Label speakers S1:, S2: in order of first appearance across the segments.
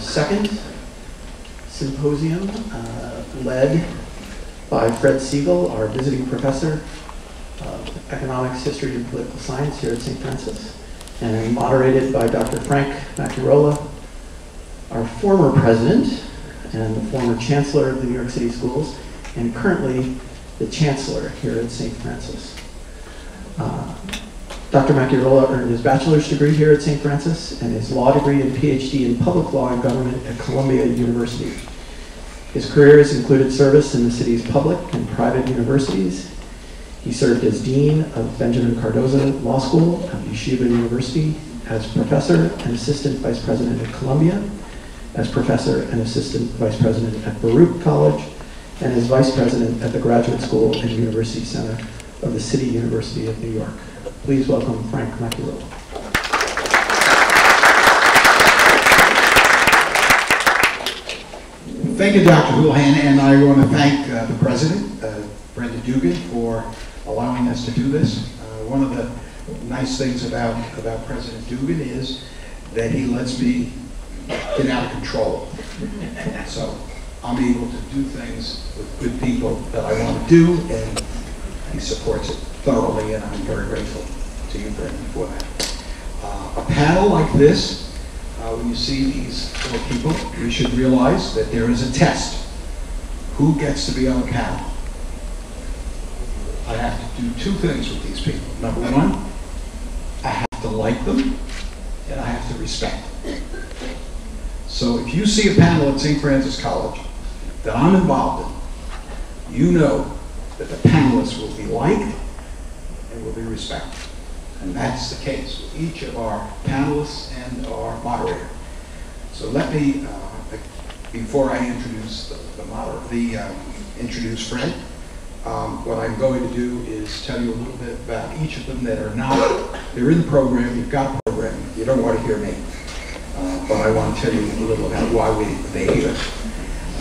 S1: second symposium, uh, led by Fred Siegel, our visiting professor of economics, history, and political science here at St. Francis, and moderated by Dr. Frank Macchiarola, our former president and the former chancellor of the New York City Schools, and currently the chancellor here at St. Francis. Uh, Dr. Macchiarola earned his bachelor's degree here at St. Francis and his law degree and PhD in public law and government at Columbia University. His career has included service in the city's public and private universities. He served as Dean of Benjamin Cardozo Law School at Yeshiva University, as professor and assistant vice president at Columbia, as professor and assistant vice president at Baruch College, and as vice president at the Graduate School and University Center of the City University of New York. Please welcome Frank Macchiarola.
S2: Thank you, Dr. Houlihan, and I want to thank uh, the president, uh, Brendan Dugan, for allowing us to do this. Uh, one of the nice things about, about President Dugan is that he lets me get out of control. So I'm able to do things with good people that I want to do, and he supports it thoroughly, and I'm very grateful to you, Brendan, for that. Uh, a panel like this, uh, when you see these four people, we should realize that there is a test. Who gets to be on the panel? I have to do two things with these people. Number one, I have to like them, and I have to respect them. So if you see a panel at St. Francis College that I'm involved in, you know that the panelists will be liked will be respected. And that's the case with each of our panelists and our moderator. So let me, uh, before I introduce the, the moderator, the, uh, introduce Fred, um, what I'm going to do is tell you a little bit about each of them that are not, they're in the program, you've got a program, you don't want to hear me. Uh, but I want to tell you a little about why we, they here.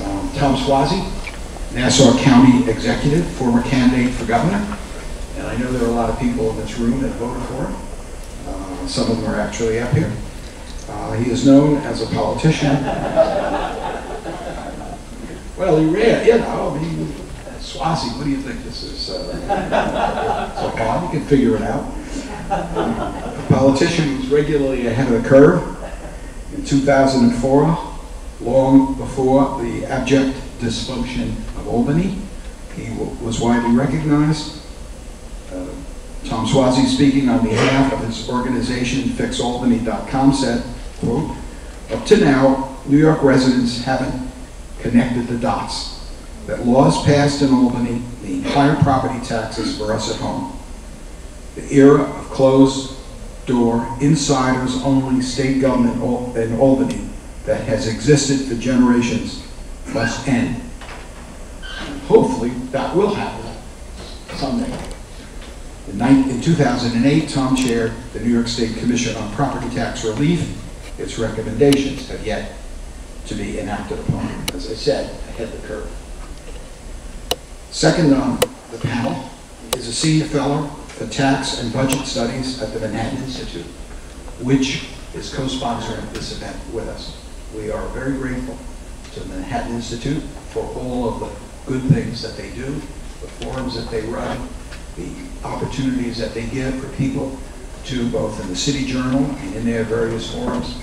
S2: Um, Tom Suozzi, Nassau County Executive, former candidate for governor. And I know there are a lot of people in this room that voted for him. Uh, some of them are actually up here. Uh, he is known as a politician. well, he ran, you know, I mean, Suozzi, what do you think this is? Uh, so far, you can figure it out. a politician who's regularly ahead of the curve. In 2004, long before the abject dysfunction of Albany, he was widely recognized. Tom Suozzi, speaking on behalf of his organization, FixAlbany.com, said, quote, up to now, New York residents haven't connected the dots that laws passed in Albany mean higher property taxes for us at home. The era of closed door, insiders only state government in Albany that has existed for generations must end. And hopefully that will happen someday. In 2008, Tom chaired the New York State Commission on Property Tax Relief. Its recommendations have yet to be enacted upon, as I said, ahead of the curve. Second on the panel is a senior fellow for tax and budget studies at the Manhattan Institute, which is co-sponsoring this event with us. We are very grateful to the Manhattan Institute for all of the good things that they do, the forums that they run, the opportunities that they give for people to both in the City Journal and in their various forums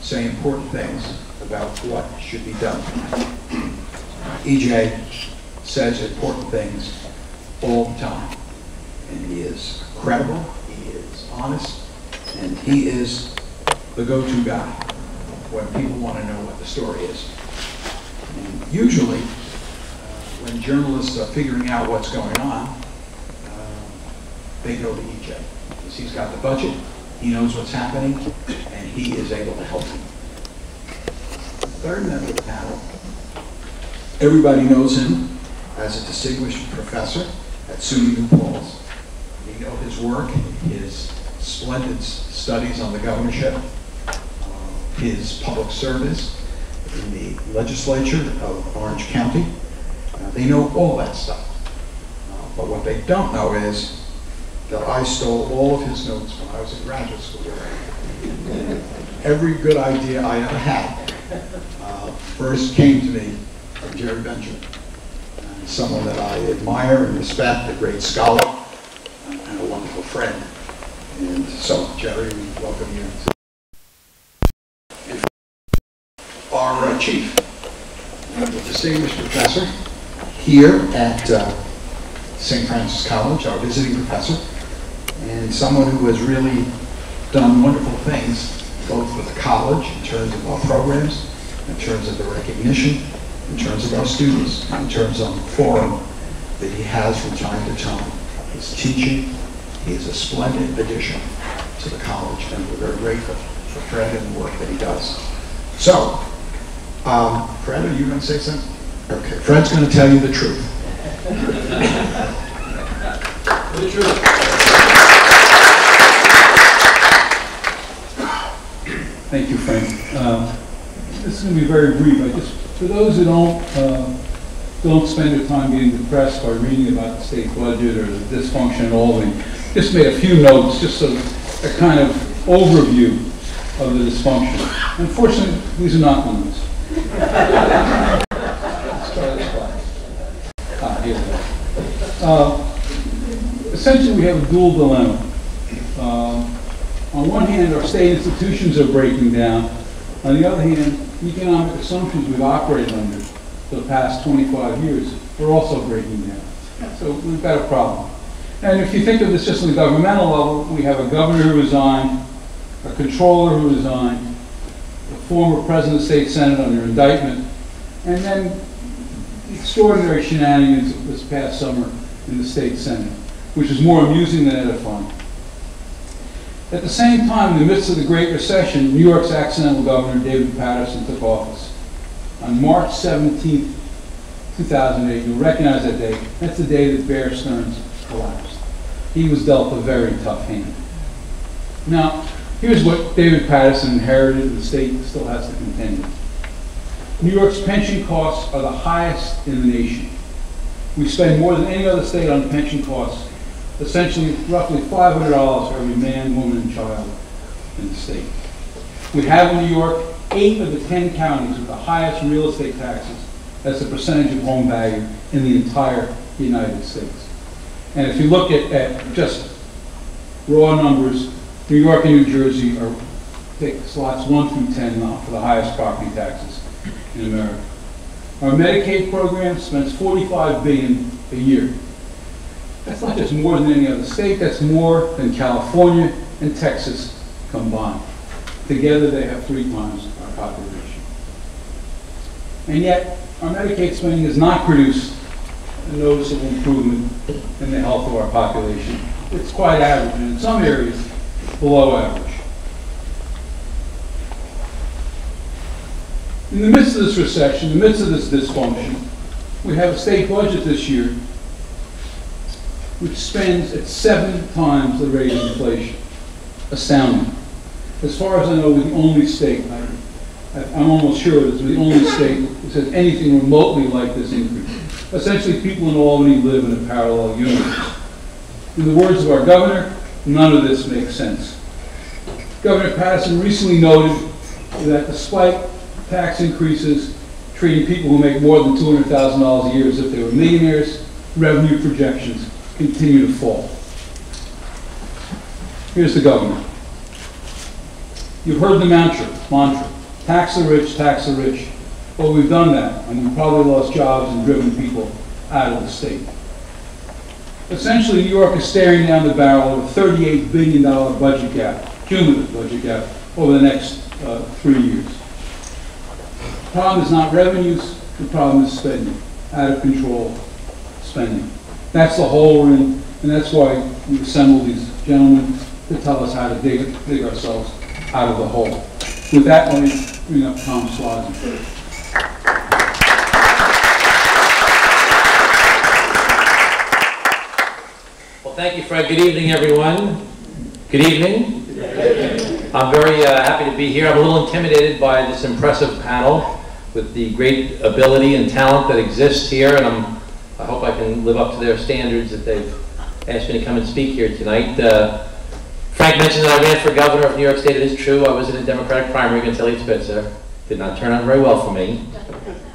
S2: say important things about what should be done. EJ says important things all the time. And he is credible, he is honest, and he is the go-to guy when people want to know what the story is. And usually, when journalists are figuring out what's going on, they go to EJ. Because he's got the budget, he knows what's happening, and he is able to help them. Third member of the panel, everybody knows him as a distinguished professor at SUNY New Paltz. We know his work, his splendid studies on the governorship, uh, his public service in the legislature of Orange County. Uh, they know all that stuff. Uh, but what they don't know is that I stole all of his notes when I was in graduate school. Every good idea I ever had, uh, first came to me from Jerry Benjamin, someone that I admire and respect, a great scholar and a wonderful friend. And so, Jerry, we welcome you to our uh, chief, distinguished professor here at uh, St. Francis College, our visiting professor, and someone who has really done wonderful things, both with the college, in terms of our programs, in terms of the recognition, in terms of our students, in terms of the forum that he has from time to time. His teaching, he is a splendid addition to the college, and we're very grateful for Fred and the work that he does. So, um, Fred, are you going to say something? Okay, Fred's going to tell you the truth.
S3: The truth. Thank you, Frank. Um, This is going to be very brief. I just, for those who don't, uh, don't spend their time getting depressed by reading about the state budget or the dysfunction in Albany, just made a few notes, just a, a kind of overview of the dysfunction. Unfortunately, these are not the one. Ah. Uh, essentially, we have a dual dilemma. On one hand, our state institutions are breaking down. On the other hand, economic assumptions we've operated under for the past 25 years are also breaking down. So we've got a problem. And if you think of this just on the governmental level, we have a governor who resigned, a controller who resigned, a former president of the state senate under indictment, and then extraordinary shenanigans this past summer in the state senate, which is more amusing than edifying. At the same time, in the midst of the Great Recession, New York's accidental governor, David Paterson, took office. On March 17, 2008, you'll recognize that day, that's the day that Bear Stearns collapsed. He was dealt a very tough hand. Now, here's what David Paterson inherited, and the state still has to contend with. New York's pension costs are the highest in the nation. We spend more than any other state on pension costs, essentially roughly $500 for every man, woman, and child in the state. We have in New York eight of the 10 counties with the highest real estate taxes as a percentage of home value in the entire United States. And if you look at, at just raw numbers, New York and New Jersey are, take slots one through 10 for the highest property taxes in America. Our Medicaid program spends 45 billion a year. That's not just more than any other state, that's more than California and Texas combined. Together, they have three times our population. And yet, our Medicaid spending has not produced a noticeable improvement in the health of our population. It's quite average, and in some areas, below average. In the midst of this recession, in the midst of this dysfunction, we have a state budget this year which spends at seven times the rate of inflation. Astounding. As far as I know, we're the only state, I- I'm almost sure it's the only state that has anything remotely like this increase. Essentially, people in Albany live in a parallel universe. In the words of our governor, none of this makes sense. Governor Paterson recently noted that despite tax increases treating people who make more than $200,000 a year as if they were millionaires, revenue projections continue to fall. Here's the governor. You've heard the mantra, mantra, tax the rich, tax the rich. Well, we've done that, and we've probably lost jobs and driven people out of the state. Essentially, New York is staring down the barrel of a $38 billion budget gap, cumulative budget gap, over the next uh, three years. The problem is not revenues, the problem is spending, out of control spending. That's the hole we're in, and that's why we assembled these gentlemen to tell us how to dig, dig ourselves out of the hole. With that, let me bring up Tom.
S4: Well, thank you, Fred. Good evening, everyone. Good evening. I'm very uh, happy to be here. I'm a little intimidated by this impressive panel with the great ability and talent that exists here, and I'm, I hope I can live up to their standards that they've asked me to come and speak here tonight. Uh, Frank mentioned that I ran for governor of New York State. It is true. I was in a Democratic primary against Eliot Spitzer. Did not turn out very well for me.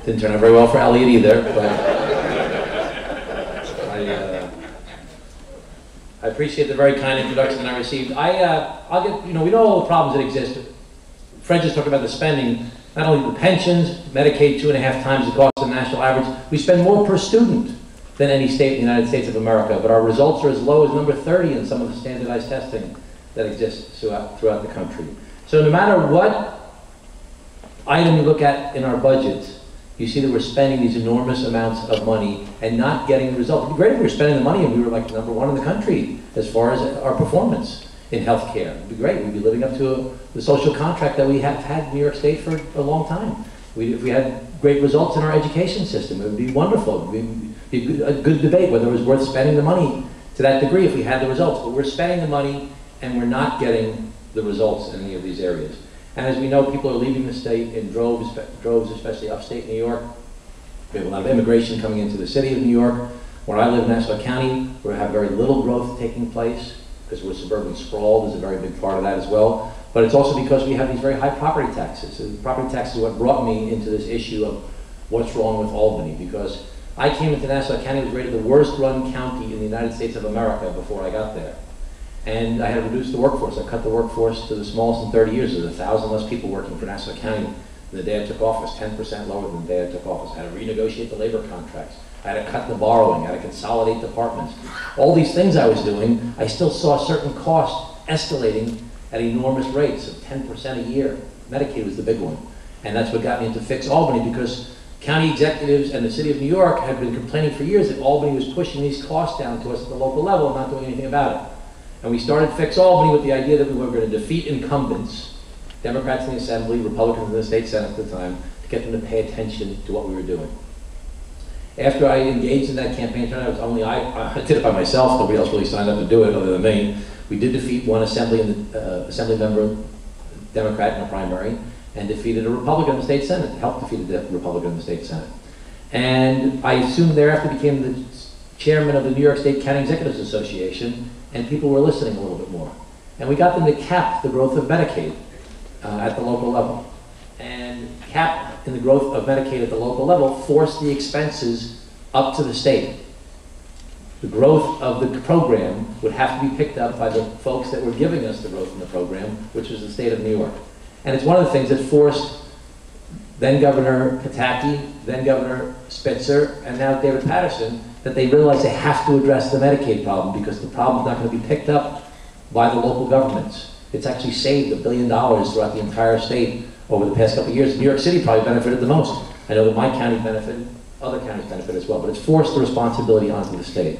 S4: Didn't turn out very well for Eliot either, but I, uh, I appreciate the very kind introduction I received. I, uh, I'll get, you know, we know all the problems that exist. Fred just talked about the spending, not only the pensions, Medicaid two and a half times the cost the national average. We spend more per student than any state in the United States of America, but our results are as low as number 30 in some of the standardized testing that exists throughout, throughout the country. So no matter what item you look at in our budget, you see that we're spending these enormous amounts of money and not getting the result. It'd be great if we were spending the money and we were like number one in the country as far as our performance in healthcare. It'd be great. We'd be living up to a, the social contract that we have had in New York State for a long time. We, if we had great results in our education system, it would be wonderful. It would be a good, debate whether it was worth spending the money to that degree if we had the results. But we're spending the money and we're not getting the results in any of these areas. And as we know, people are leaving the state in droves, droves, especially upstate New York. We have a lot of immigration coming into the city of New York. Where I live in Nassau County, we have very little growth taking place because we're suburban sprawl. There's a very big part of that as well. But it's also because we have these very high property taxes. And property taxes is what brought me into this issue of what's wrong with Albany because I came into Nassau County, it was rated the worst run county in the United States of America before I got there. And I had to reduce the workforce. I cut the workforce to the smallest in 30 years. There's a thousand less people working for Nassau County than the day I took office, 10% lower than the day I took office. I had to renegotiate the labor contracts. I had to cut the borrowing. I had to consolidate departments. All these things I was doing, I still saw certain costs escalating at enormous rates of 10% a year. Medicaid was the big one. And that's what got me into Fix Albany because county executives and the city of New York had been complaining for years that Albany was pushing these costs down to us at the local level and not doing anything about it. And we started Fix Albany with the idea that we were going to defeat incumbents, Democrats in the Assembly, Republicans in the state Senate at the time, to get them to pay attention to what we were doing. After I engaged in that campaign, I was only I, I did it by myself. Nobody else really signed up to do it other than me. We did defeat one assembly uh, assembly member, Democrat in a primary, and defeated a Republican in the state senate. Helped defeat a Republican in the state senate. And I soon thereafter became the chairman of the New York State County Executives Association, and people were listening a little bit more. And we got them to cap the growth of Medicaid uh, at the local level. And cap in the growth of Medicaid at the local level forced the expenses up to the state. The growth of the program would have to be picked up by the folks that were giving us the growth in the program, which was the state of New York. And it's one of the things that forced then Governor Pataki, then Governor Spitzer, and now David Paterson, that they realize they have to address the Medicaid problem because the problem is not going to be picked up by the local governments. It's actually saved a billion dollars throughout the entire state over the past couple of years. New York City probably benefited the most. I know that my county benefited, other counties benefit as well, but it's forced the responsibility onto the state.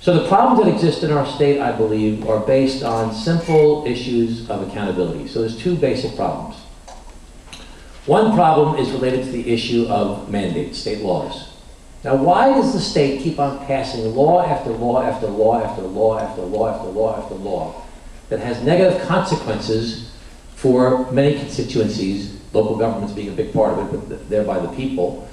S4: So the problems that exist in our state, I believe, are based on simple issues of accountability. So there's two basic problems. One problem is related to the issue of mandates, state laws. Now, why does the state keep on passing law after law after law after law after law after law after law that has negative consequences for many constituencies, local governments being a big part of it, but thereby the people?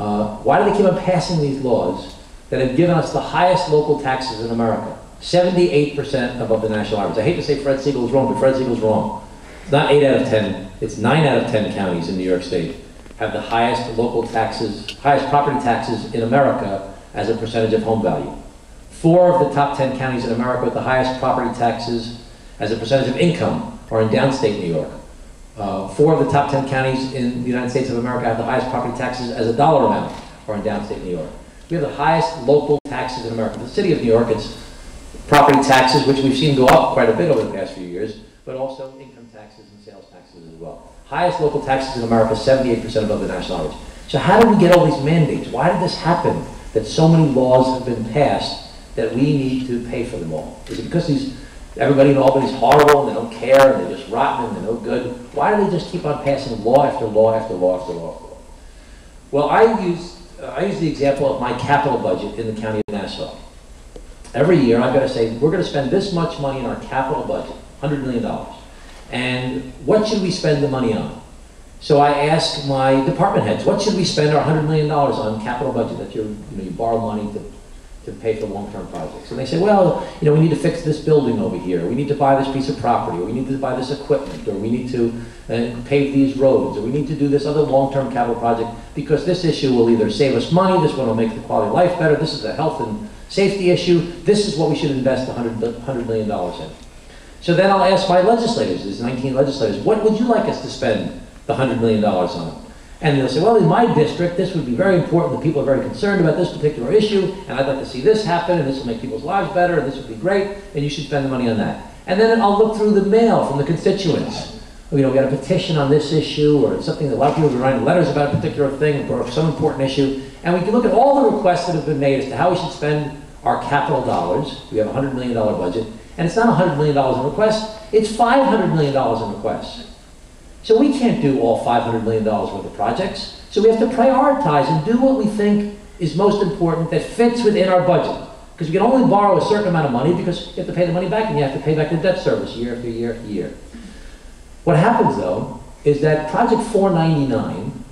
S4: Uh, why do they keep on passing these laws that have given us the highest local taxes in America? 78% above the national average. I hate to say Fred Siegel is wrong, but Fred Siegel is wrong. It's not 8 out of 10, it's 9 out of 10 counties in New York State have the highest local taxes, highest property taxes in America as a percentage of home value. Four of the top 10 counties in America with the highest property taxes as a percentage of income are in downstate New York. Uh, four of the top 10 counties in the United States of America have the highest property taxes as a dollar amount are in downstate New York. We have the highest local taxes in America. The city of New York, it's property taxes, which we've seen go up quite a bit over the past few years, but also income taxes and sales taxes as well. Highest local taxes in America, 78% above the national average. So how did we get all these mandates? Why did this happen? That so many laws have been passed that we need to pay for them all? Is it because these everybody in Albany is horrible and they don't care and they're just rotten and they're no good? Why do they just keep on passing law after law after law after law after law? Well, I use uh, I use the example of my capital budget in the county of Nassau. Every year, I've got to say we're going to spend this much money in our capital budget, $100 million. And what should we spend the money on? So I ask my department heads, what should we spend our $100 million on capital budget that you you, know, you borrow money to to pay for long-term projects. And they say, well, you know, we need to fix this building over here, we need to buy this piece of property, or we need to buy this equipment, or we need to uh, pave these roads, or we need to do this other long-term capital project, because this issue will either save us money, this one will make the quality of life better, this is a health and safety issue, this is what we should invest $100 $100 million in. So then I'll ask my legislators, these 19 legislators, what would you like us to spend the $100 million on? And they'll say, well, in my district, this would be very important, the people are very concerned about this particular issue, and I'd like to see this happen, and this will make people's lives better, and this would be great, and you should spend the money on that. And then I'll look through the mail from the constituents. You know, we got a petition on this issue, or something that a lot of people have been writing letters about a particular thing, or some important issue, and we can look at all the requests that have been made as to how we should spend our capital dollars. We have a $100 million budget, and it's not $100 million in requests, it's $500 million in requests. So we can't do all $500 million worth of projects. So we have to prioritize and do what we think is most important that fits within our budget. Because we can only borrow a certain amount of money because you have to pay the money back and you have to pay back the debt service year after year after year. What happens though is that Project 499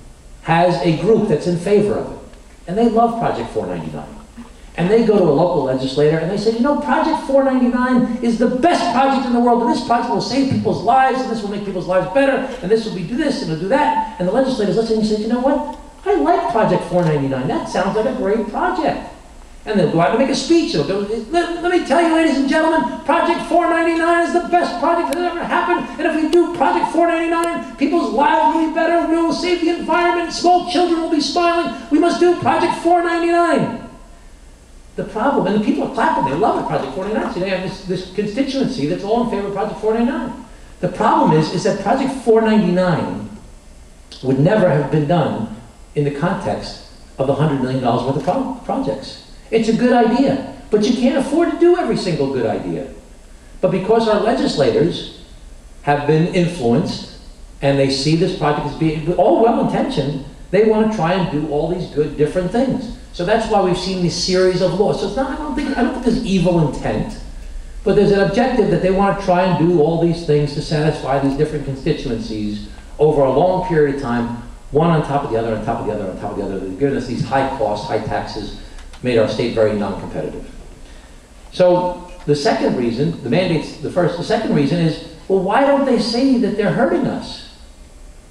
S4: has a group that's in favor of it. And they love Project 499. And they go to a local legislator and they say, you know, Project 499 is the best project in the world, and this project will save people's lives, and this will make people's lives better, and this will be do this, and it'll do that. And the legislators listen and say, you know what? I like Project 499. That sounds like a great project. And they'll go out and make a speech. They'll go, let, let me tell you, ladies and gentlemen, Project 499 is the best project that ever happened. And if we do Project 499, people's lives will be better, we will save the environment, small children will be smiling. We must do Project 499. The problem, and the people are clapping, they love Project 499. See, they have this, this constituency that's all in favor of Project 499. The problem is, is that Project 499 would never have been done in the context of the $100 million worth of pro projects. It's a good idea, but you can't afford to do every single good idea. But because our legislators have been influenced and they see this project as being all well-intentioned, they want to try and do all these good different things. So that's why we've seen this series of laws. So it's not, I don't think, I don't think there's evil intent, but there's an objective that they want to try and do all these things to satisfy these different constituencies over a long period of time, one on top of the other, on top of the other, on top of the other. They've given us these high costs, high taxes, made our state very non-competitive. So the second reason, the mandates, the first, the second reason is, well, why don't they see that they're hurting us?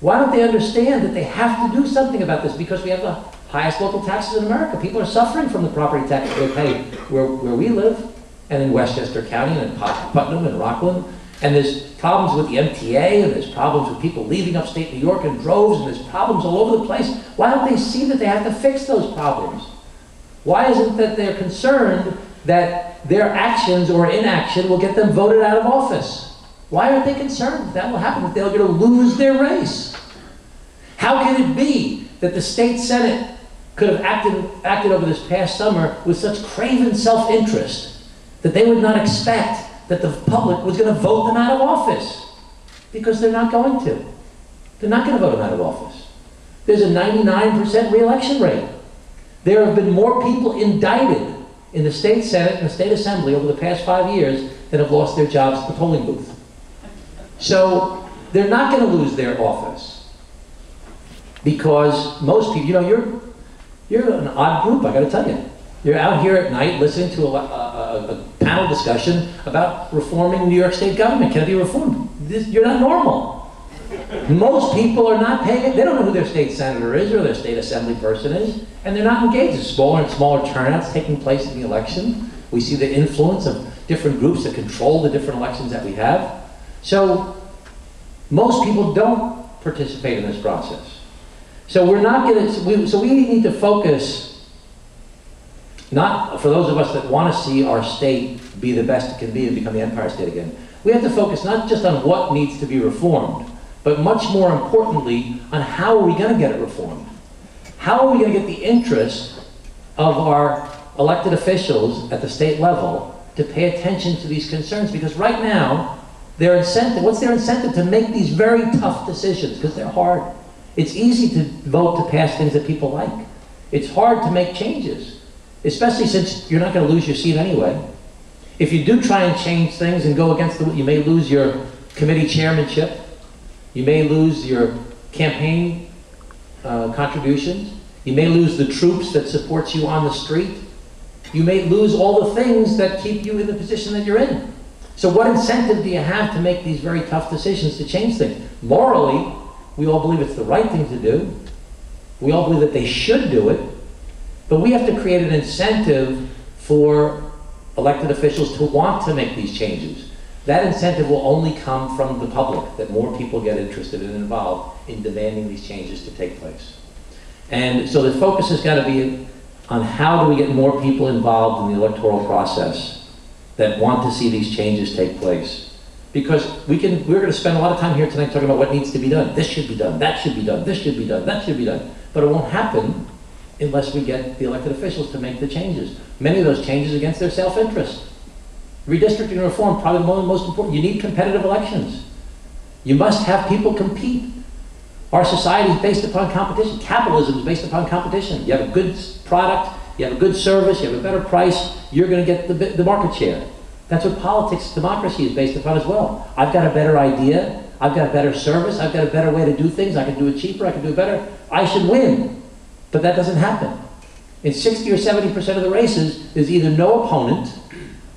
S4: Why don't they understand that they have to do something about this? Because we have the highest local taxes in America. People are suffering from the property tax they pay where, where we live, and in Westchester County, and in Putnam, and Rockland. And there's problems with the MTA, and there's problems with people leaving upstate New York in droves, and there's problems all over the place. Why don't they see that they have to fix those problems? Why isn't that they're concerned that their actions or inaction will get them voted out of office? Why aren't they concerned that, that will happen, that they're going to lose their race? How can it be that the state senate could have acted, acted over this past summer with such craven self-interest that they would not expect that the public was going to vote them out of office? Because they're not going to. They're not going to vote them out of office. There's a 99% reelection rate. There have been more people indicted in the state senate and the state assembly over the past five years that have lost their jobs at the polling booth. So they're not going to lose their office because most people, you know, you're you're an odd group. I got to tell you, you're out here at night listening to a, a, a, panel discussion about reforming New York State government. Can it be reformed? This, you're not normal. Most people are not paying, they don't know who their state senator is or their state assembly person is, and they're not engaged. There's smaller and smaller turnouts taking place in the election. We see the influence of different groups that control the different elections that we have. So most people don't participate in this process. So we're not going to, so we need to focus, not for those of us that want to see our state be the best it can be and become the empire state again. We have to focus not just on what needs to be reformed, but much more importantly, on how are we going to get it reformed? How are we going to get the interest of our elected officials at the state level to pay attention to these concerns? Because right now, their incentive, what's their incentive to make these very tough decisions? Because they're hard. It's easy to vote to pass things that people like. It's hard to make changes, especially since you're not going to lose your seat anyway. If you do try and change things and go against the, you may lose your committee chairmanship. You may lose your campaign uh, contributions. You may lose the troops that supports you on the street. you may lose all the things that keep you in the position that you're in. So what incentive do you have to make these very tough decisions to change things? Morally, we all believe it's the right thing to do. We all believe that they should do it. But we have to create an incentive for elected officials to want to make these changes. That incentive will only come from the public, that more people get interested and involved in demanding these changes to take place. And so the focus has got to be on how do we get more people involved in the electoral process that want to see these changes take place. Because we can, we're going to spend a lot of time here tonight talking about what needs to be done. This should be done, that should be done, this should be done, that should be done. But it won't happen unless we get the elected officials to make the changes. Many of those changes against their self-interest. Redistricting reform, probably one of the most important. You need competitive elections. You must have people compete. Our society is based upon competition. Capitalism is based upon competition. You have a good product, you have a good service, you have a better price, you're going to get the, the market share. That's what politics, democracy is based upon as well. I've got a better idea, I've got a better service, I've got a better way to do things, I can do it cheaper, I can do it better. I should win. But that doesn't happen. In 60 or 70% of the races, there's either no opponent,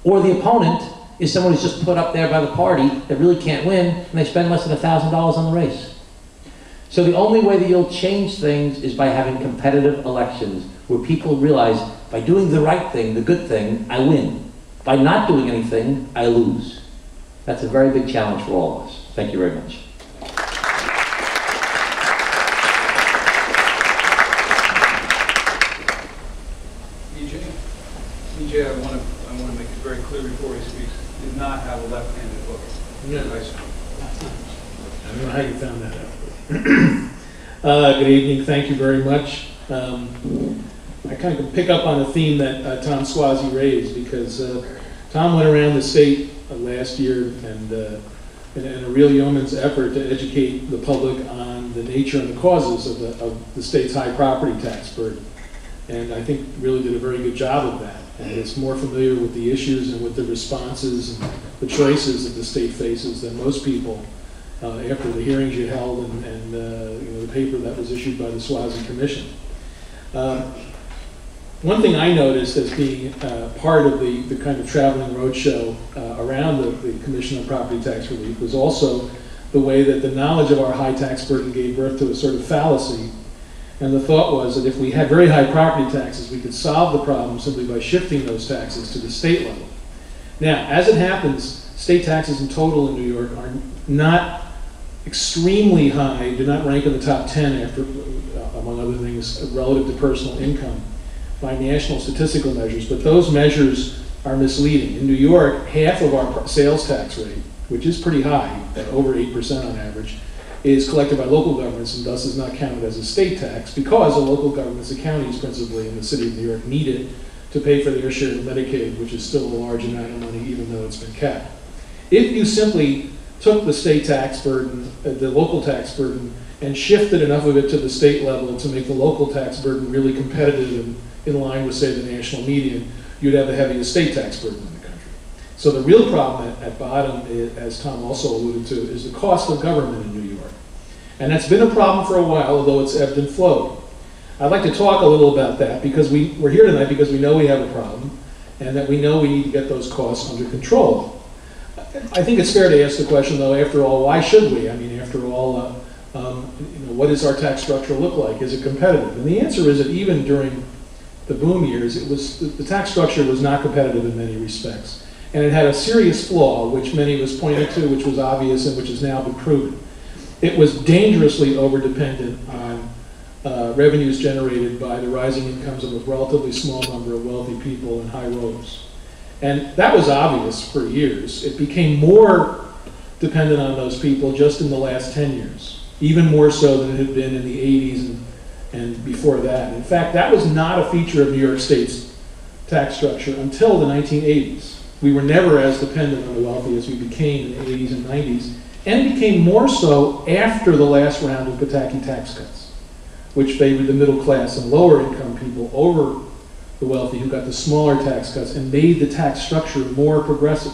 S4: or the opponent is someone who's just put up there by the party that really can't win, and they spend less than $1,000 on the race. So the only way that you'll change things is by having competitive elections where people realize by doing the right thing, the good thing, I win. By not doing anything, I lose. That's a very big challenge for all of us. Thank you very much.
S3: EJ, EJ, I want to, I want to make it very clear before he speaks, did not have a left-handed hook.
S5: Yeah.
S3: Nice.
S5: I don't know how you found that out. Uh, Good evening, thank you very much. Um, I kind of pick up on a theme that uh, Tom Suozzi raised, because uh, Tom went around the state uh, last year and uh, in in a real yeoman's effort to educate the public on the nature and the causes of the, of the state's high property tax burden. And I think really did a very good job of that. And is more familiar with the issues and with the responses and the choices that the state faces than most people uh, after the hearings you held and, and uh, you know, the paper that was issued by the Suozzi Commission. Um, one thing I noticed as being uh, part of the, the kind of traveling roadshow uh, around the, the Commission on Property Tax Relief was also the way that the knowledge of our high tax burden gave birth to a sort of fallacy. And the thought was that if we had very high property taxes, we could solve the problem simply by shifting those taxes to the state level. Now, as it happens, state taxes in total in New York are not extremely high, do not rank in the top 10 after, uh, among other things, relative to personal income by national statistical measures, but those measures are misleading. In New York, half of our sales tax rate, which is pretty high, at over 8% on average, is collected by local governments and thus is not counted as a state tax because the local governments, the counties principally in the city of New York, need it to pay for their share of Medicaid, which is still a large amount of money even though it's been capped. If you simply took the state tax burden, uh, the local tax burden, and shifted enough of it to the state level to make the local tax burden really competitive and in line with, say, the national median, you'd have the heaviest state tax burden in the country. So the real problem at, at bottom, i- as Tom also alluded to, is the cost of government in New York. And that's been a problem for a while, although it's ebbed and flowed. I'd like to talk a little about that because we, we're here tonight because we know we have a problem and that we know we need to get those costs under control. I think it's fair to ask the question, though, after all, why should we? I mean, after all, uh, um, you know, what does our tax structure look like? Is it competitive? And the answer is that even during the boom years, it was, the- tax structure was not competitive in many respects. And it had a serious flaw, which many of us pointed to, which was obvious and which has now been proven. It was dangerously overdependent on uh, revenues generated by the rising incomes of a relatively small number of wealthy people in high roles. And that was obvious for years. It became more dependent on those people just in the last 10 years, even more so than it had been in the 80s and, and before that. In fact, that was not a feature of New York State's tax structure until the 1980s. We were never as dependent on the wealthy as we became in the 80s and 90s, and became more so after the last round of Pataki tax cuts, which favored the middle class and lower income people over the wealthy who got the smaller tax cuts and made the tax structure more progressive.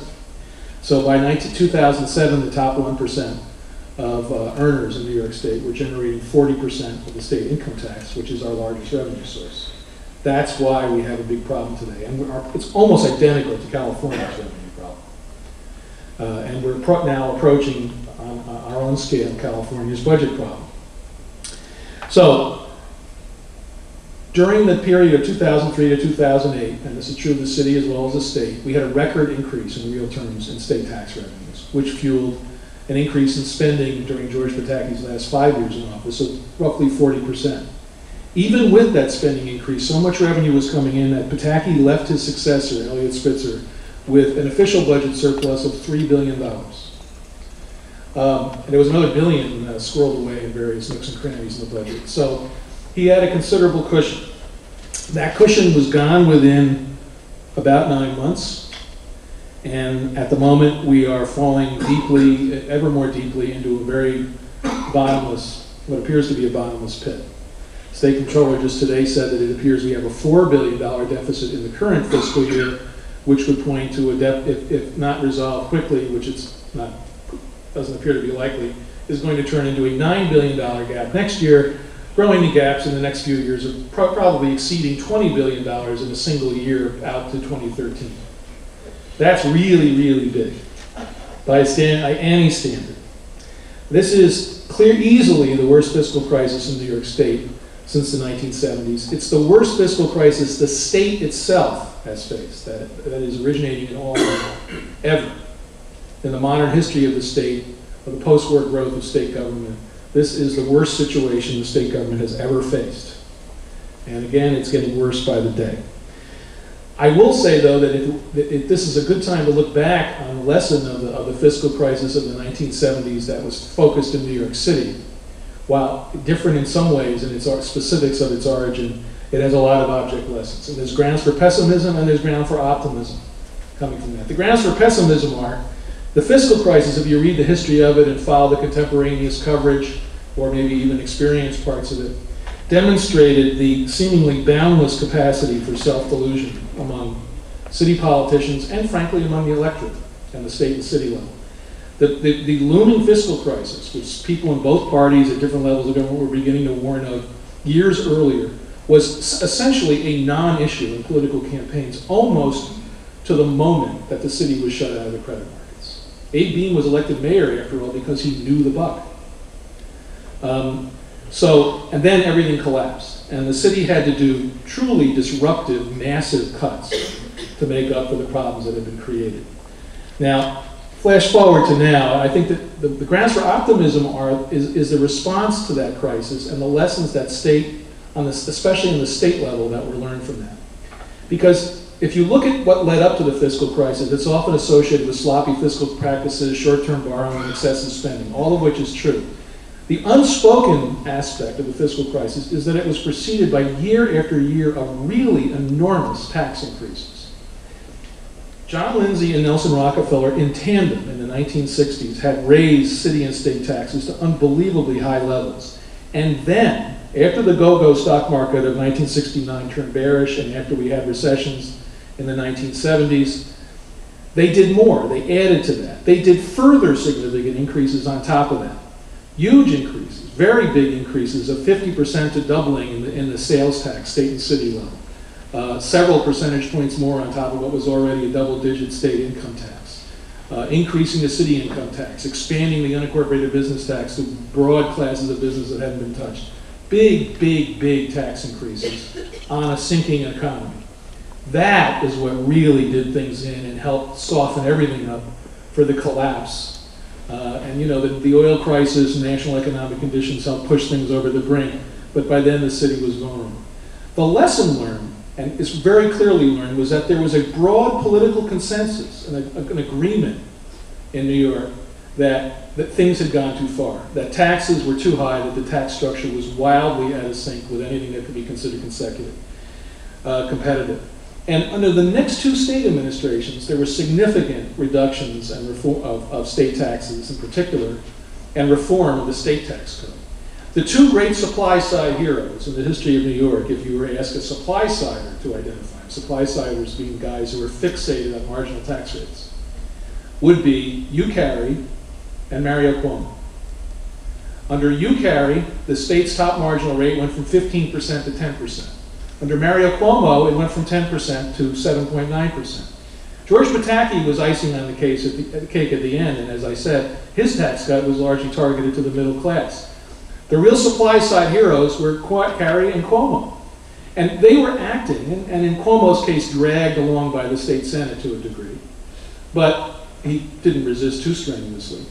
S5: So by 19 2007, the top 1% of uh, earners in New York State were generating 40% of the state income tax, which is our largest revenue source. That's why we have a big problem today. And we're, it's almost identical to California's revenue problem. Uh, and we're now approaching on, on our own scale California's budget problem. So, during the period of 2003 to 2008, and this is true of the city as well as the state, we had a record increase in real terms in state tax revenues, which fueled an increase in spending during George Pataki's last five years in office of roughly 40%. Even with that spending increase, so much revenue was coming in that Pataki left his successor, Eliot Spitzer, with an official budget surplus of $3 billion. Um, and there was another billion uh, squirreled away in various nooks and crannies in the budget. So he had a considerable cushion. That cushion was gone within about nine months. And at the moment, we are falling deeply, ever more deeply, into a very bottomless, what appears to be a bottomless pit. State Controller just today said that it appears we have a $4 billion deficit in the current fiscal year, which would point to a, debt, if, if not resolved quickly, which it's not, doesn't appear to be likely, is going to turn into a $9 billion gap next year, growing the gaps in the next few years of pro- probably exceeding $20 billion in a single year out to 2013. That's really, really big by, any standard. This is clear, easily the worst fiscal crisis in New York State since the 1970s. It's the worst fiscal crisis the state itself has faced, that, that is originating in all ever. In the modern history of the state, of the post-war growth of state government, this is the worst situation the state government has ever faced. And again, it's getting worse by the day. I will say, though, that this is a good time to look back on the lesson of the, of the fiscal crisis of the 1970s that was focused in New York City. While different in some ways in its specifics of its origin, it has a lot of object lessons. And there's grounds for pessimism and there's ground for optimism coming from that. The grounds for pessimism are the fiscal crisis, if you read the history of it and follow the contemporaneous coverage, or maybe even experience parts of it, demonstrated the seemingly boundless capacity for self-delusion among city politicians and frankly among the electorate and the state and city level. The, the, the looming fiscal crisis, which people in both parties at different levels of government were beginning to warn of years earlier, was essentially a non-issue in political campaigns almost to the moment that the city was shut out of the credit markets. Abe Beame was elected mayor, after all, because he knew the buck. Um, so, and then everything collapsed, and the city had to do truly disruptive, massive cuts to make up for the problems that had been created. Now, flash forward to now, I think that the, the grounds for optimism are is, is the response to that crisis and the lessons that state, on this, especially on the state level, that were learned from that. Because if you look at what led up to the fiscal crisis, it's often associated with sloppy fiscal practices, short-term borrowing, excessive spending, all of which is true. The unspoken aspect of the fiscal crisis is that it was preceded by year after year of really enormous tax increases. John Lindsay and Nelson Rockefeller, in tandem in the 1960s, had raised city and state taxes to unbelievably high levels. And then, after the go-go stock market of 1969 turned bearish, and after we had recessions in the 1970s, they did more. They added to that. They did further significant increases on top of that. Huge increases, very big increases of 50% to doubling in the, in the sales tax, state and city level. Uh, several percentage points more on top of what was already a double-digit state income tax. Uh, increasing the city income tax, expanding the unincorporated business tax to broad classes of business that hadn't been touched. Big, big, big tax increases on a sinking economy. That is what really did things in and helped soften everything up for the collapse uh, and you know, the, the oil crisis and national economic conditions helped push things over the brink, but by then the city was vulnerable. The lesson learned, and it's very clearly learned, was that there was a broad political consensus and a, an agreement in New York that, that things had gone too far, that taxes were too high, that the tax structure was wildly out of sync with anything that could be considered consecutive, uh, competitive. And under the next two state administrations, there were significant reductions and reform of, of state taxes in particular, and reform of the state tax code. The two great supply side heroes in the history of New York, if you were to ask a supply sider to identify them, supply siders being guys who were fixated on marginal tax rates, would be Hugh Carey and Mario Cuomo. Under Hugh Carey, the state's top marginal rate went from 15% to 10%. Under Mario Cuomo, it went from 10% to 7.9%. George Pataki was icing on the, case at the, the cake at the end, and as I said, his tax cut was largely targeted to the middle class. The real supply side heroes were Carey and Cuomo. And they were acting, and- and in Cuomo's case, dragged along by the state senate to a degree, but he didn't resist too strenuously.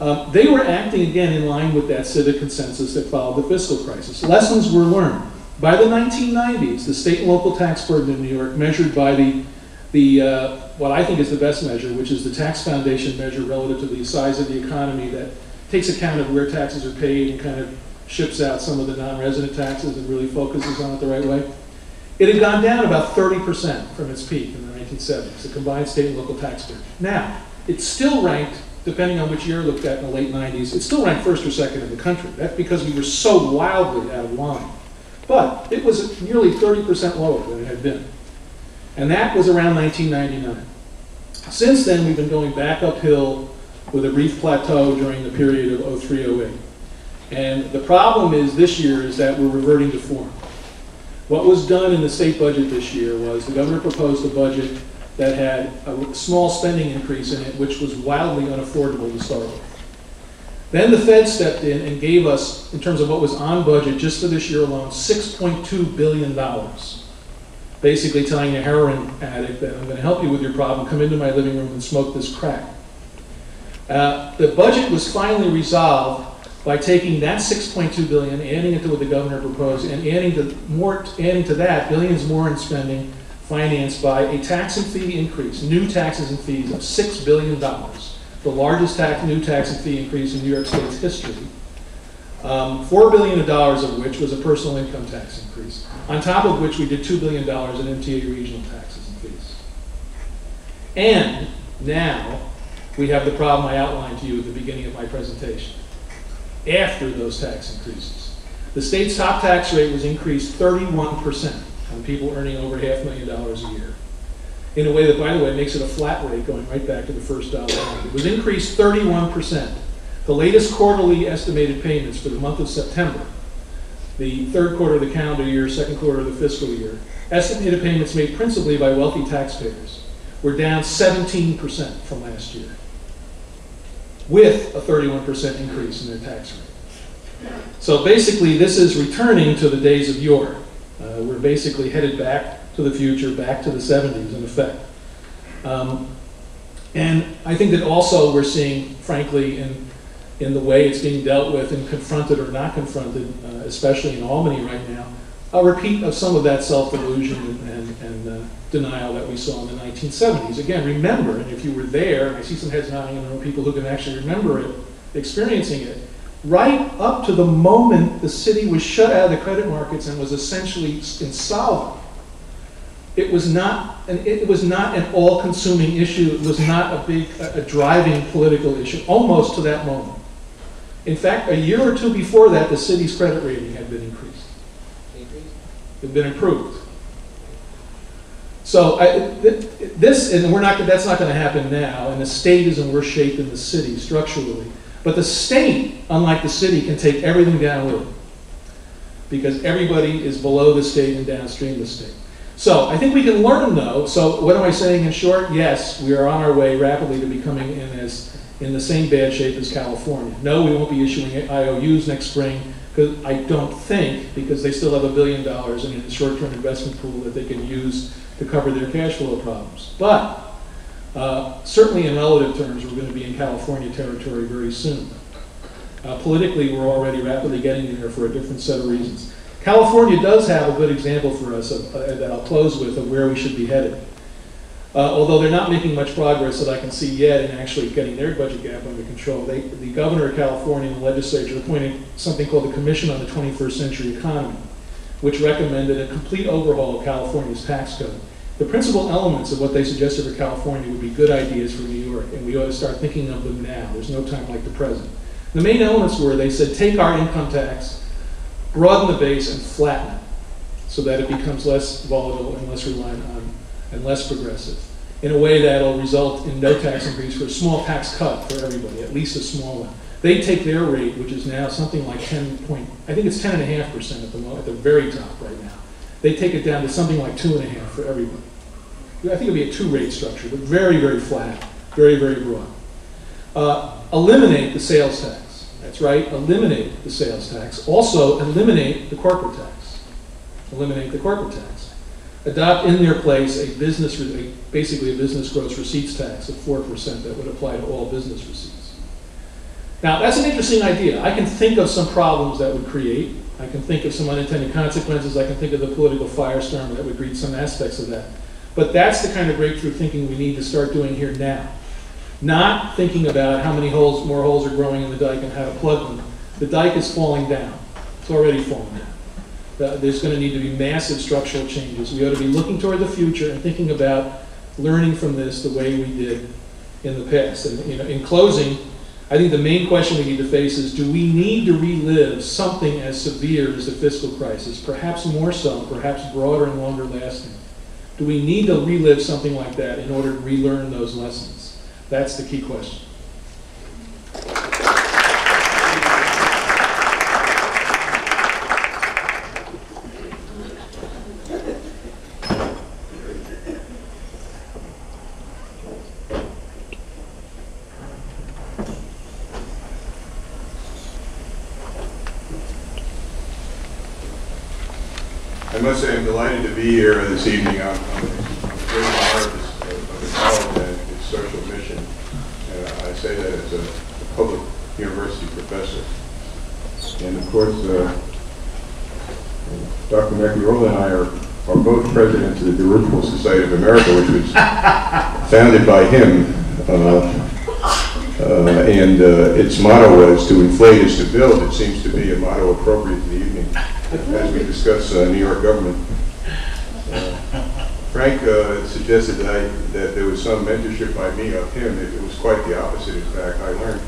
S5: Um, they were acting again in line with that civic consensus that followed the fiscal crisis. Lessons were learned. By the 1990s, the state and local tax burden in New York, measured by the, the uh, what I think is the best measure, which is the tax foundation measure relative to the size of the economy that takes account of where taxes are paid and kind of ships out some of the non-resident taxes and really focuses on it the right way. It had gone down about 30% from its peak in the 1970s, the combined state and local tax burden. Now, it's still ranked, depending on which year looked at in the late 90s, it's still ranked first or second in the country. That's because we were so wildly out of line. But it was nearly 30% lower than it had been. And that was around 1999. Since then, we've been going back uphill with a brief plateau during the period of 0308. And the problem is this year is that we're reverting to form. What was done in the state budget this year was the governor proposed a budget that had a small spending increase in it, which was wildly unaffordable to start with. Then the Fed stepped in and gave us, in terms of what was on budget just for this year alone, $6.2 billion. Basically telling a heroin addict that I'm going to help you with your problem, come into my living room and smoke this crack. Uh, the budget was finally resolved by taking that 6.2 billion, adding it to what the governor proposed, and adding to more, adding to that billions more in spending financed by a tax and fee increase, new taxes and fees of $6 billion, the largest tax, new tax and fee increase in New York State's history. Um, $4 billion of dollars of which was a personal income tax increase, on top of which we did $2 billion in MTA regional taxes and fees. And now, we have the problem I outlined to you at the beginning of my presentation. After those tax increases, the state's top tax rate was increased 31% on people earning over half a million dollars a year. In a way that, by the way, makes it a flat rate going right back to the first dollar. It was increased 31%. The latest quarterly estimated payments for the month of September, the third quarter of the calendar year, second quarter of the fiscal year, estimated payments made principally by wealthy taxpayers were down 17% from last year, with a 31% increase in their tax rate. So basically, this is returning to the days of yore. Uh, we're basically headed back to the future, back to the 70s in effect. Um, and I think that also we're seeing, frankly, in, in the way it's being dealt with and confronted or not confronted, uh, especially in Albany right now, a repeat of some of that self-delusion and, and, and uh, denial that we saw in the 1970s. Again, remember, and if you were there, I see some heads nodding, and there are people who can actually remember it, experiencing it, right up to the moment the city was shut out of the credit markets and was essentially insolvent. It was not an, it was not an all-consuming issue. It was not a big, a, a driving political issue, almost to that moment. In fact, a year or two before that, the city's credit rating had been increased. It had been improved. So I, th- this, and we're not, that's not going to happen now, and the state is in worse shape than the city structurally. But the state, unlike the city, can take everything down with it. Because everybody is below the state and downstream the state. So I think we can learn though. So what am I saying in short? Yes, we are on our way rapidly to becoming in as in the same bad shape as California. No, we won't be issuing IOUs next spring because I don't think because they still have a billion dollars in a short-term investment pool that they can use to cover their cash flow problems. But uh, certainly in relative terms, we're going to be in California territory very soon. Uh, politically, we're already rapidly getting there for a different set of reasons. California does have a good example for us of, uh, that I'll close with of where we should be headed. Uh, although they're not making much progress that I can see yet in actually getting their budget gap under control. They, the governor of California and the legislature appointed something called the Commission on the 21st Century Economy, which recommended a complete overhaul of California's tax code. The principal elements of what they suggested for California would be good ideas for New York, and we ought to start thinking of them now. There's no time like the present. The main elements were they said take our income tax, broaden the base, and flatten it so that it becomes less volatile and less reliant on and less progressive in a way that'll result in no tax increase for a small tax cut for everybody, at least a small one. They take their rate, which is now something like 10 point, I think it's 10.5% at the, mo- at the very top right now, they take it down to something like two and a half for everybody. I think it'd be a two-rate structure, but very, very flat, very, very broad. Uh, Eliminate the sales tax. That's right, eliminate the sales tax. Also, eliminate the corporate tax. Eliminate the corporate tax. Adopt in their place a business, basically a business gross receipts tax of 4% that would apply to all business receipts. Now, that's an interesting idea. I can think of some problems that would create. I can think of some unintended consequences. I can think of the political firestorm that would greet some aspects of that. But that's the kind of breakthrough thinking we need to start doing here now. Not thinking about how many holes, more holes are growing in the dike and how to plug them. The dike is falling down. It's already falling down. Uh, There's going to need to be massive structural changes. We ought to be looking toward the future and thinking about learning from this the way we did in the past. And, you know, in closing, I think the main question we need to face is, do we need to relive something as severe as the fiscal crisis? Perhaps more so, perhaps broader and longer lasting. Do we need to relive something like that in order to relearn those lessons? That's the key question.
S6: I must say I'm delighted to be here this evening on, on the great honor of this- of the college and its social mission. And I say that as a public university professor. And of course, uh, Dr. Macchiarola and I are, are both presidents of the Dirigible Society of America, which was founded by him. uh, uh, And uh, its motto was, "To inflate is to build." It seems to be a motto appropriate to the evening as we discuss uh, New York government. Uh, Frank uh, suggested that I, that there was some mentorship by me of him. It it was quite the opposite, in fact. I learned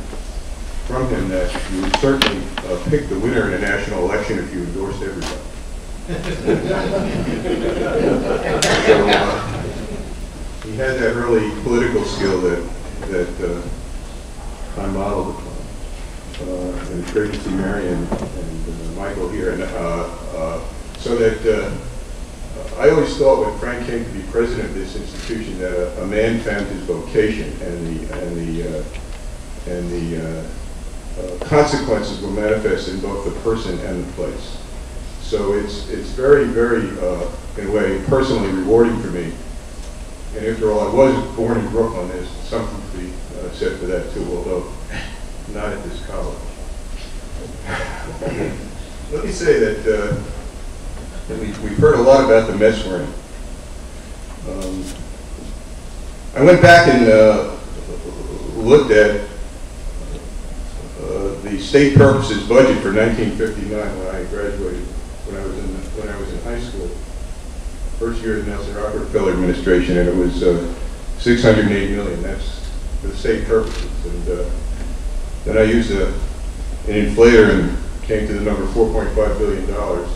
S6: from him that you would certainly uh, pick the winner in a national election if you endorsed everybody. So, uh, He had that early political skill that, that uh, I modeled upon. Uh, And it's great to see Mary and, and uh, Michael here. And, uh, uh, So that, I always thought when Frank came to be president of this institution, that a, a man found his vocation and the, and the, and the uh, consequences will manifest in both the person and the place. So it's, it's very, very, uh, in a way, personally rewarding for me. And after all, I was born in Brooklyn, there's something to be uh, said for that too, although not at this college. Let me say that, uh, we, we've heard a lot about the mess we're in. Um, I went back and uh, looked at uh, the state purposes budget for 1959 when graduated, when I was in, when I was in high school. First year of the Nelson Rockefeller administration, and it was uh, 608 million. That's for the state purposes. And uh, then I used a, an inflator and came to the number 4.5 billion dollars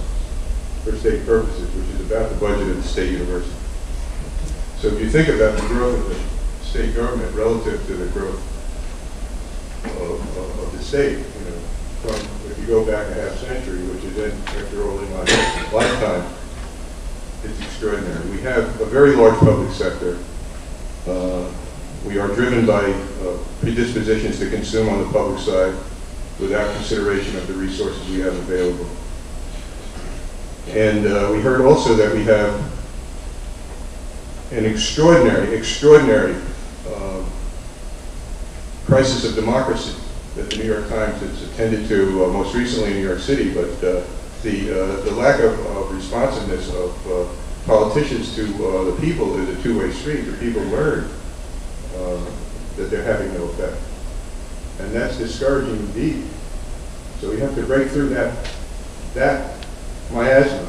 S6: for state purposes, which is about the budget of the state university. So if you think about the growth of the state government relative to the growth of, of, of the state, you know, from, if you go back a half century, which is in, after all, in my lifetime, it's extraordinary. We have a very large public sector. Uh, we are driven by uh, predispositions to consume on the public side without consideration of the resources we have available. And uh, we heard also that we have an extraordinary, extraordinary uh, crisis of democracy that the New York Times has attended to uh, most recently in New York City, but uh, the, uh, the lack of, of responsiveness of uh, politicians to uh, the people is a two-way street. The people learn uh, that they're having no effect. And that's discouraging indeed. So we have to break through that, that miasma,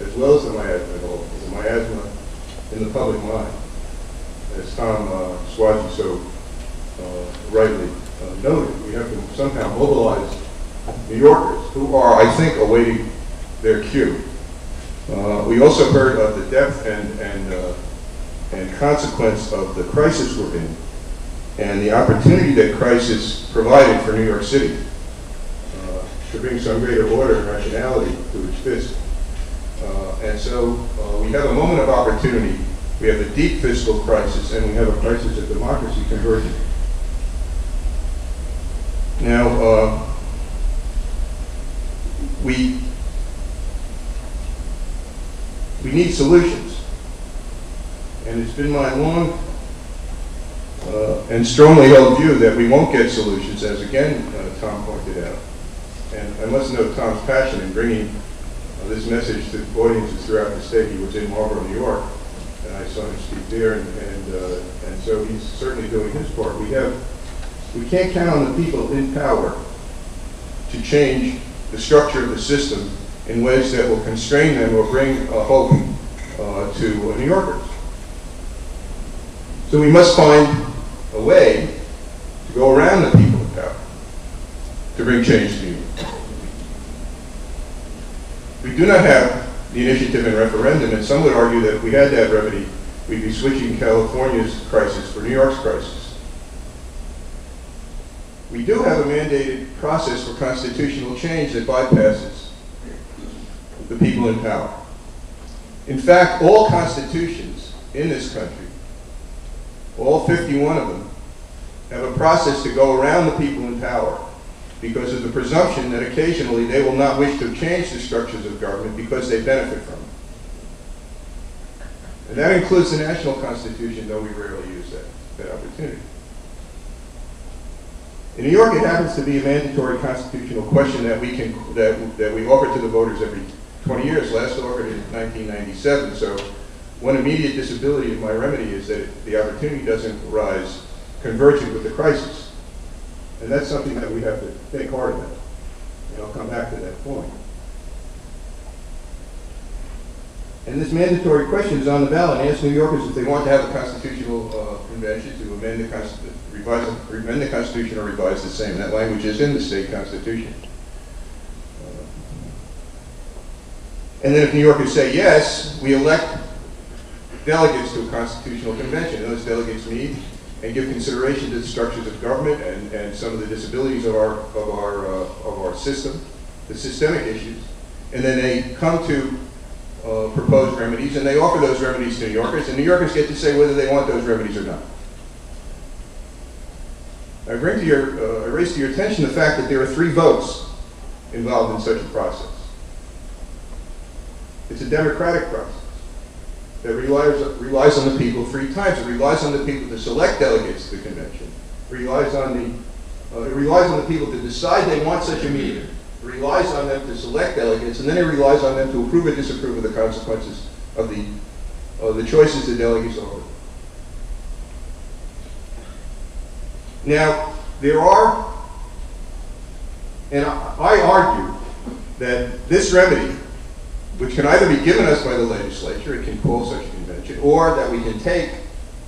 S6: as well as the miasma, the miasma in the public mind. As Tom uh, so uh, rightly uh, noted, we have to somehow mobilize New Yorkers who are, I think, awaiting their cue. Uh, we also heard of the depth and, and, uh, and consequence of the crisis we're in and the opportunity that crisis provided for New York City uh, to bring some greater order and rationality to its fist. Uh, And so uh, we have a moment of opportunity. We have a deep fiscal crisis, and we have a crisis of democracy converging. Now, uh, we, we need solutions. And it's been my long uh, and strongly held view that we won't get solutions, as again uh, Tom pointed out. And I must note Tom's passion in bringing uh, this message to audiences throughout the state. He was in Marlboro, New York, and I saw him speak there, and, and, uh, and so he's certainly doing his part. We have, we can't count on the people in power to change the structure of the system in ways that will constrain them or bring a hope uh, to uh, New Yorkers. So we must find a way to go around the people in power to bring change to New York. We do not have the initiative and referendum, and some would argue that if we had that remedy, we'd be switching California's crisis for New York's crisis. We do have a mandated process for constitutional change that bypasses the people in power. In fact, all constitutions in this country, all 51 of them, have a process to go around the people in power because of the presumption that occasionally they will not wish to change the structures of government because they benefit from it. And that includes the national constitution, though we rarely use that, that opportunity. In New York, it happens to be a mandatory constitutional question that we can that, that we offer to the voters every 20 years. Last offered in 1997. So, one immediate disability of my remedy is that the opportunity doesn't rise convergent with the crisis, and that's something that we have to think hard about. And I'll come back to that point. And this mandatory question is on the ballot. Ask New Yorkers if they want to have a constitutional uh, convention to amend the, consti- revise, amend the Constitution or revise the same. That language is in the state constitution. And then if New Yorkers say yes, we elect delegates to a constitutional convention. Those delegates meet and give consideration to the structures of government and, and some of the disabilities of our, of, our, uh, of our system, the systemic issues. And then they come to uh, proposed remedies, and they offer those remedies to New Yorkers, and New Yorkers get to say whether they want those remedies or not. I bring to your, uh, I raise to your attention the fact that there are three votes involved in such a process. It's a democratic process that relies, relies on the people three times. It relies on the people to select delegates to the convention. It relies on the, uh, it relies on the people to decide they want such a meeting It relies on them to select delegates, and then it relies on them to approve or disapprove of the consequences of the, of the choices the delegates offer. Now, there are, and I, argue that this remedy, which can either be given us by the legislature, it can call such a convention, or that we can take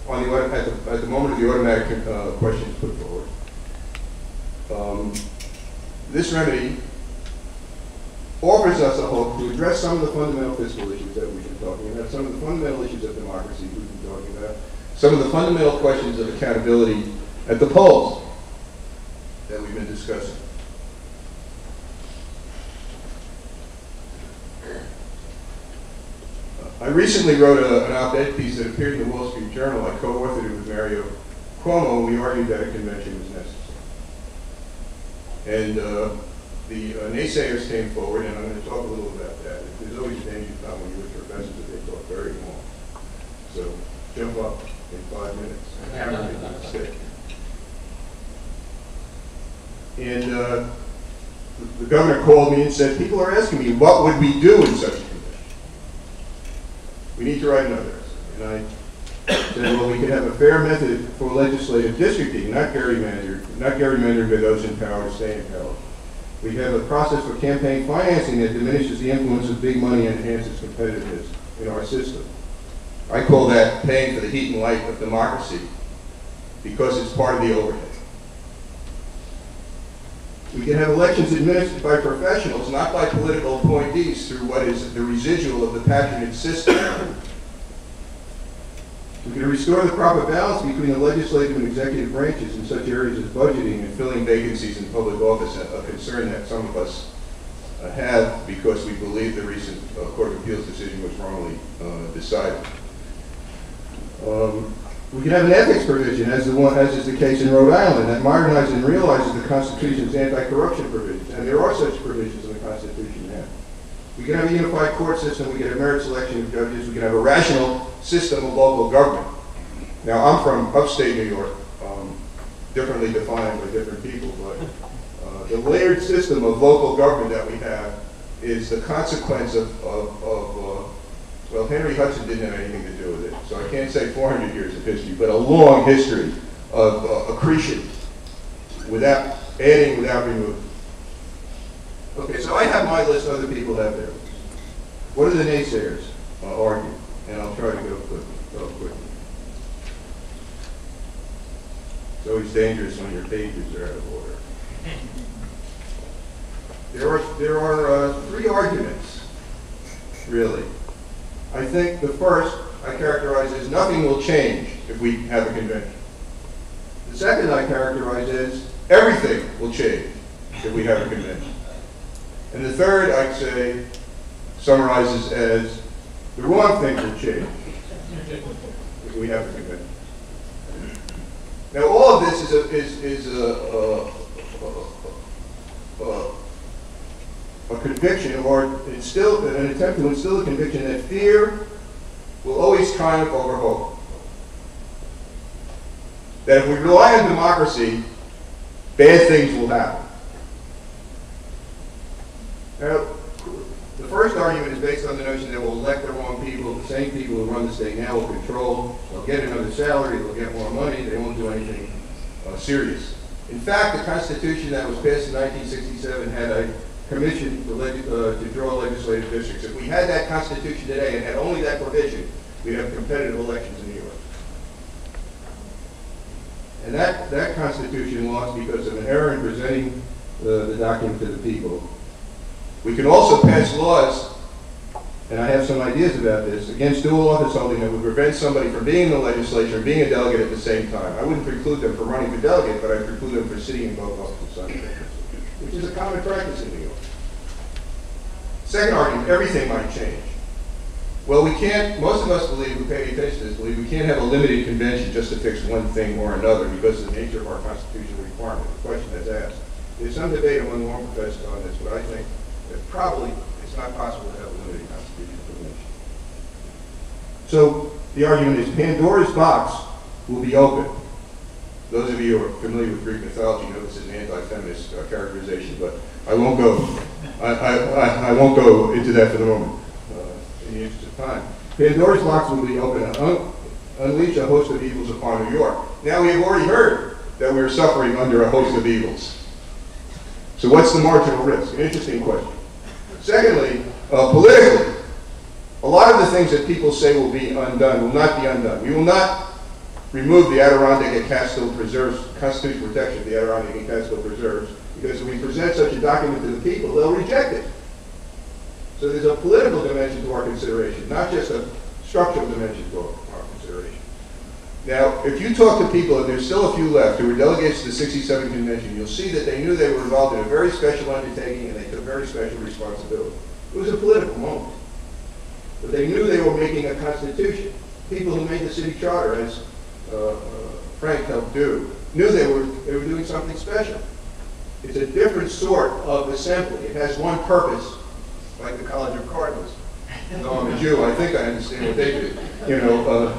S6: on the, at the, at the moment of the automatic uh, questions put forward. Um, this remedy offers us a hope to address some of the fundamental fiscal issues that we've been talking about, some of the fundamental issues of democracy we've been talking about, some of the fundamental questions of accountability at the polls that we've been discussing. I recently wrote a, an op-ed piece that appeared in the Wall Street Journal. I co-authored it with Mario Cuomo, and we argued that a convention was necessary. And uh, the uh, naysayers came forward, and I'm going to talk a little about that. There's always danger time when you're with professors that they talk very long. So jump up in five minutes and uh, the- governor called me and said, people are asking me, what would we do in such a convention? We need to write another essay. And I said, well, we could have a fair method for legislative districting, not gerrymandered, not gerrymandering by those in power to stay in power. We have a process for campaign financing that diminishes the influence of big money and enhances competitiveness in our system. I call that paying for the heat and light of democracy because it's part of the overhead. We can have elections administered by professionals, not by political appointees through what is the residual of the patronage system. We can restore the proper balance between the legislative and executive branches in such areas as budgeting and filling vacancies in public office, a concern that some of us uh, have because we believe the recent uh, Court of Appeals decision was wrongly uh, decided. Um, We can have an ethics provision, as the one, as is the case in Rhode Island, that modernizes and realizes the Constitution's anti-corruption provisions, and there are such provisions in the Constitution now. We can have a unified court system, we can have merit selection of judges, we can have a rational system of local government. Now, I'm from upstate New York, um, differently defined by different people, but uh, the layered system of local government that we have is the consequence of, of, of uh, well, Henry Hudson didn't have anything to do with it, so I can't say 400 years of history, but a long history of uh, accretion without adding, without removing. Okay, so I have my list, other people have theirs. What do the naysayers uh, argue? And I'll try to go quickly. Go quickly. It's always dangerous when your pages are out of order. There are, there are uh, three arguments, really. I think the first I characterize as nothing will change if we have a convention. The second I characterize as everything will change if we have a convention. And the third I'd say summarizes as the wrong thing will change if we have a convention. Now, all of this is a, is, is a, a, a, a, a conviction or instill, an attempt to instill a conviction that fear will always triumph over hope. That if we rely on democracy, bad things will happen. Now, the first argument is based on the notion that we'll elect the wrong people, the same people who run the state now will control, they'll get another salary, they'll get more money, they won't do anything uh, serious. In fact, the Constitution that was passed in 1967 had a commission uh, to draw legislative districts. If we had that Constitution today and had only that provision, we'd have competitive elections in New York. And that, that Constitution lost because of an error in presenting the, the document to the people. We can also pass laws, and I have some ideas about this, against dual office holding that would prevent somebody from being in the legislature and being a delegate at the same time. I wouldn't preclude them from running for delegate, but I'd preclude them from sitting in both offices which is a common practice in New York. Second argument, everything might change. Well, we can't, most of us believe, who pay attention to this, believe we can't have a limited convention just to fix one thing or another because of the nature of our constitutional requirement. The question that's asked. There's some debate among law professors on this, but I think that probably it's not possible to have a limited constitutional convention. So the argument is Pandora's box will be open. Those of you who are familiar with Greek mythology know this is an anti-feminist uh, characterization, but I won't go. I, I, I, won't go into that for the moment, uh, in the interest of time. Pandora's box will be open un- unleash a host of evils upon New York. Now we have already heard that we're suffering under a host of evils. So what's the marginal risk? An interesting question. Secondly, uh, politically, a lot of the things that people say will be undone will not be undone. We will not remove the Adirondack and Catskill Preserves, constitutional protection of the Adirondack and Catskill Preserves, because if we present such a document to the people, they'll reject it. So there's a political dimension to our consideration, not just a structural dimension to our, consideration. Now, if you talk to people, and there's still a few left who were delegates to the 67 convention, you'll see that they knew they were involved in a very special undertaking and they took very special responsibility. It was a political moment. But they knew they were making a constitution. People who made the city charter, as uh, uh, Frank helped do, knew they were, they were doing something special. It's a different sort of assembly. It has one purpose, like the College of Cardinals. Though I'm a Jew, I think I understand what they do. You know, uh,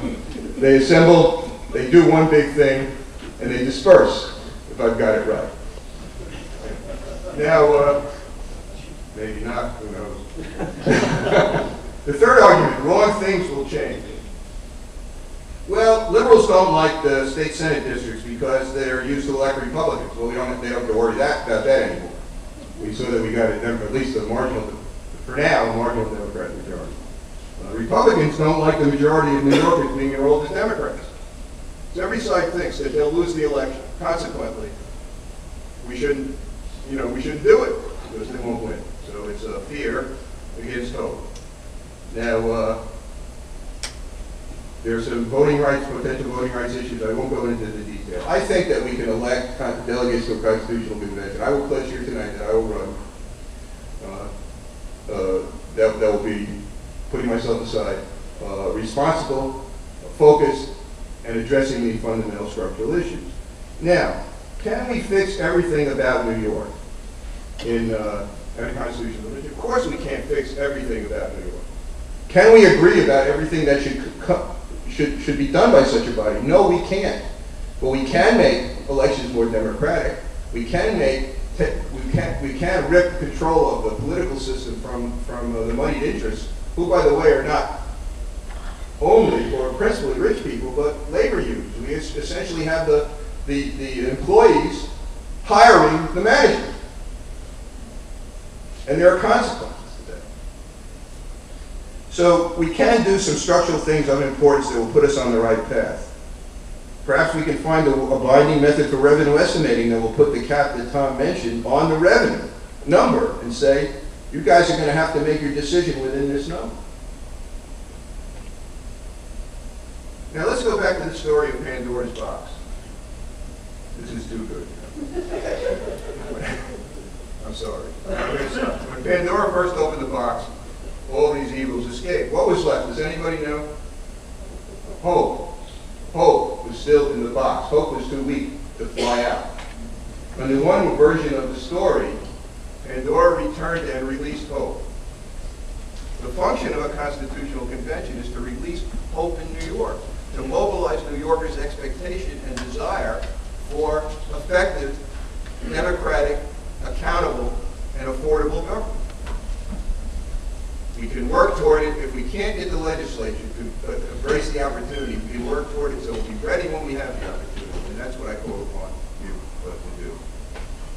S6: they assemble, they do one big thing, and they disperse, if I've got it right. Now, uh, maybe not, who knows? the third argument, wrong things will change. Well, liberals don't like the state senate districts because they're used to elect Republicans. Well, we don't, they don't have to worry that, about that anymore. We saw that we got a, at least a marginal, for now, a marginal Democrat majority. Uh, Republicans don't like the majority of New Yorkers being enrolled as Democrats. So every side thinks that they'll lose the election. Consequently, we shouldn't, you know, we shouldn't do it because they won't win. So it's a fear against hope. Now, uh, there's some voting rights, potential voting rights issues. I won't go into the detail. I think that we can elect delegates to a constitutional convention. I will pledge here tonight that I will run. Uh, uh, that, that will be putting myself aside, uh, responsible, focused, and addressing the fundamental structural issues. Now, can we fix everything about New York in, uh, a constitutional convention? Of course we can't fix everything about New York. Can we agree about everything that should, co- should, should be done by such a body? No, we can't. But we can make elections more democratic. We can make, we can, we can rip control of the political system from, from uh, the moneyed interests, who, by the way, are not only or principally rich people, but labor unions. We essentially have the, the, the employees hiring the management. And there are consequences. So we can do some structural things of importance that will put us on the right path. Perhaps we can find a, a binding method for revenue estimating that will put the cap that Tom mentioned on the revenue number and say, you guys are going to have to make your decision within this number. Now let's go back to the story of Pandora's box. This is too good. I'm sorry. When Pandora first opened the box, all these evils escaped. What was left? Does anybody know? Hope. Hope was still in the box. Hope was too weak to fly out. Under one version of the story, Pandora returned and released hope. The function of a constitutional convention is to release hope in New York, to mobilize New Yorkers' expectation and desire for effective, democratic, accountable, and affordable government. We can work toward it. If we can't get the legislature to uh, embrace the opportunity, we can work toward it so we'll be ready when we have the opportunity. And that's what I call upon you uh, to do.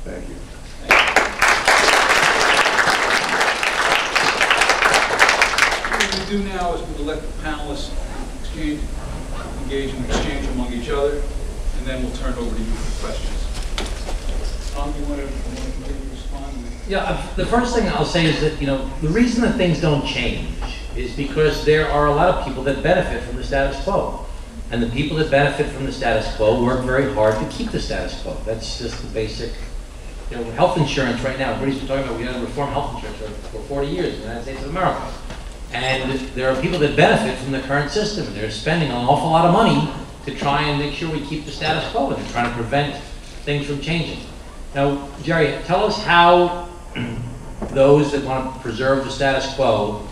S6: Thank you.
S3: What we do now is we let the panelists exchange, engage in exchange among each other, and then we'll turn it over to you for questions. Tom, you want to?
S4: Yeah, the first thing I'll say is that, you know, the reason that things don't change is because there are a lot of people that benefit from the status quo. And the people that benefit from the status quo work very hard to keep the status quo. That's just the basic, you know, health insurance right now, everybody's been talking about, we gotta reform health insurance for 40 years in the United States of America. And there are people that benefit from the current system, they're spending an awful lot of money to try and make sure we keep the status quo, and they're trying to prevent things from changing. Now, Jerry, tell us how those that want to preserve the status quo,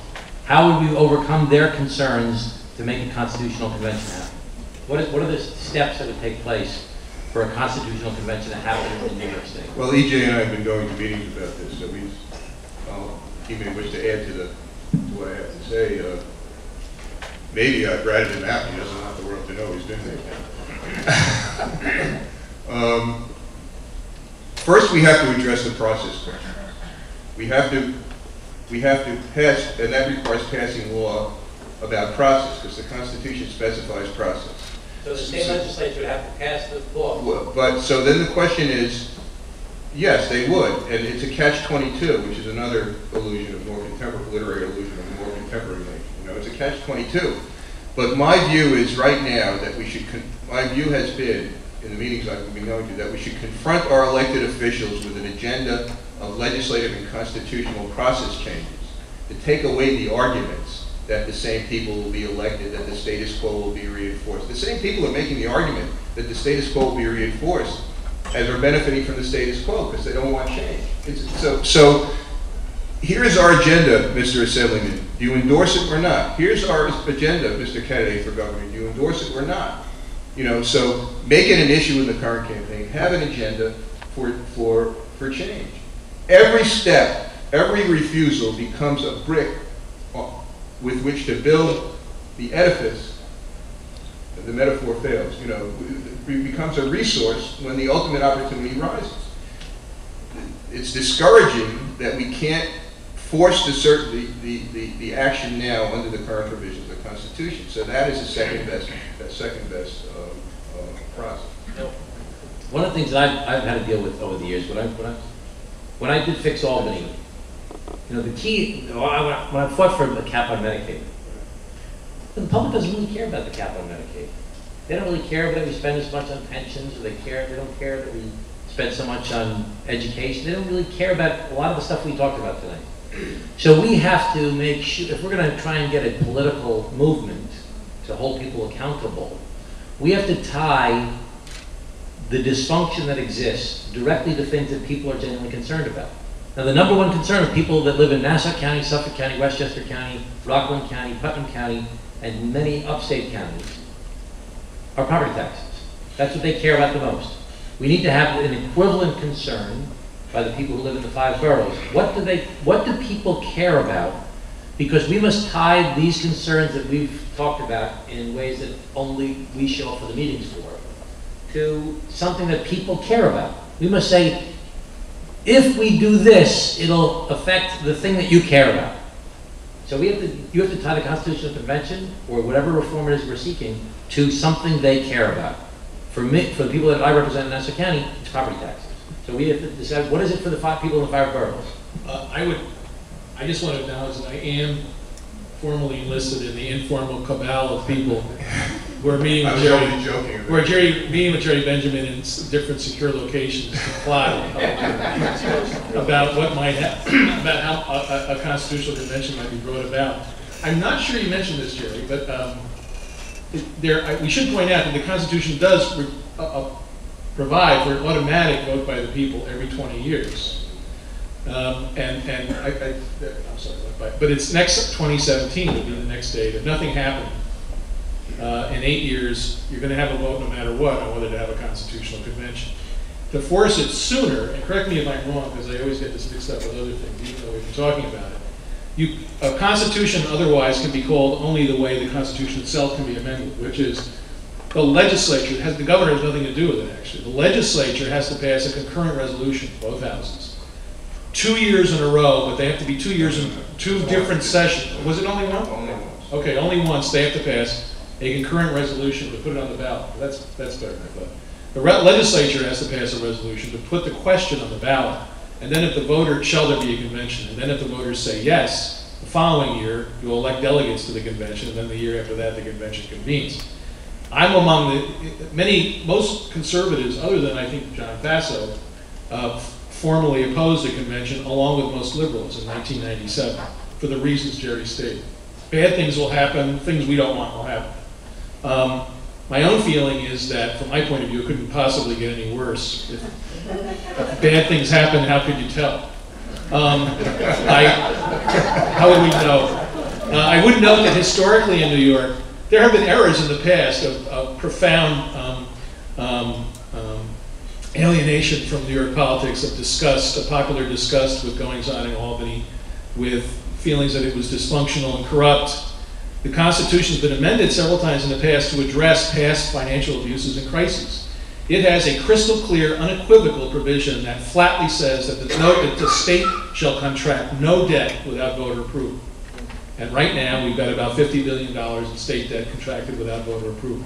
S4: how would we overcome their concerns to make a constitutional convention happen? What is, what are the steps that would take place for a constitutional convention to happen in New York State?
S6: Well, EJ and I have been going to meetings about this, so we, uh, he may wish to add to the, to what I have to say. Uh, Maybe I've ratted him out, he doesn't want the world to know he's been there. Um, First, we have to address the process question. We have to, we have to pass, and that requires passing law about process, because the Constitution specifies process.
S4: So the state legislature would have to pass the law.
S6: Well, But, so then the question is, yes, they would, and it's a catch-22, which is another allusion of more contemporary, literary allusion of more contemporary nature. You know, it's a catch-22. But my view is right now that we should, con- my view has been, in the meetings I've been going to, that we should confront our elected officials with an agenda of legislative and constitutional process changes to take away the arguments that the same people will be elected, that the status quo will be reinforced. The same people are making the argument that the status quo will be reinforced as are benefiting from the status quo because they don't want change. It's, so, so here's our agenda, Mr. Assemblyman. Do you endorse it or not? Here's our agenda, Mr. Candidate for Governor. Do you endorse it or not? You know, so make it an issue in the current campaign. Have an agenda for, for, for change. Every step, every refusal becomes a brick with which to build the edifice. The metaphor fails, you know, it becomes a resource when the ultimate opportunity rises. It's discouraging that we can't force the, the, the, the action now under the current provisions of the Constitution. So that is the second best, that second best uh, uh, process.
S4: One of the things that I've, I've had to deal with over the years, when I, when I, when I did fix Albany, you know, the key, oh, when I, when I fought for a cap on Medicaid, the public doesn't really care about the cap on Medicaid. They don't really care that we spend as much on pensions, or they care, they don't care that we spend so much on education. They don't really care about a lot of the stuff we talked about tonight. So we have to make sure, if we're gonna try and get a political movement to hold people accountable, we have to tie the dysfunction that exists directly to things that people are genuinely concerned about. Now, the number one concern of people that live in Nassau County, Suffolk County, Westchester County, Rockland County, Putnam County, and many upstate counties are property taxes. That's what they care about the most. We need to have an equivalent concern by the people who live in the five boroughs. What do they, what do people care about? Because we must tie these concerns that we've talked about in ways that only we show up for the meetings for, to something that people care about. We must say, if we do this, it'll affect the thing that you care about. So we have to, you have to tie the Constitutional Convention, or whatever reform it is we're seeking, to something they care about. For me, for the people that I represent in Nassau County, it's property taxes. So we have to decide, what is it for the five people in the five boroughs?
S5: Uh, I would, I just want to acknowledge that I am formally enlisted in the informal cabal of people who are meeting
S6: I
S5: with
S6: was
S5: Jerry.
S6: joking.
S5: Who are Jerry, meeting with Jerry Benjamin in s- different secure locations to plot about what might hap, about how a, a- a constitutional convention might be brought about. I'm not sure you mentioned this, Jerry, but, um, it- there, I- we should point out that the Constitution does re- uh, uh, provide for an automatic vote by the people every 20 years. Um, And, and I, I, I'm sorry, but but it's next, 2017 would be the next date. If nothing happened, uh, in eight years, you're going to have a vote no matter what on whether to have a constitutional convention. To force it sooner, and correct me if I'm wrong, because I always get this mixed up with other things, even though we've been talking about it. You, a constitution otherwise can be called only the way the constitution itself can be amended, which is the legislature, has, the governor has nothing to do with it, actually. The legislature has to pass a concurrent resolution, both houses. Two years in a row, but they have to be two years in, two different sessions. Was it only one?
S6: Only once.
S5: Okay, only once, they have to pass a concurrent resolution to put it on the ballot. That's, that's better, thought. The re- legislature has to pass a resolution to put the question on the ballot. And then if the voter, shall there be a convention? And then if the voters say yes, the following year, you'll elect delegates to the convention, and then the year after that, the convention convenes. I'm among the, many, most conservatives, other than I think John Faso, uh, formally opposed the convention, along with most liberals in 1997, for the reasons Jerry stated. Bad things will happen, things we don't want will happen. Um, My own feeling is that, from my point of view, it couldn't possibly get any worse. If if bad things happen, how could you tell? Um, I, how would we know? Uh, I would note that historically in New York, there have been errors in the past of, of profound um, um, um, alienation from New York politics of disgust, a popular disgust with goings on in Albany, with feelings that it was dysfunctional and corrupt. The Constitution's been amended several times in the past to address past financial abuses and crises. It has a crystal clear, unequivocal provision that flatly says that the, that the state shall contract no debt without voter approval. And right now, we've got about $50 billion in state debt contracted without voter approval.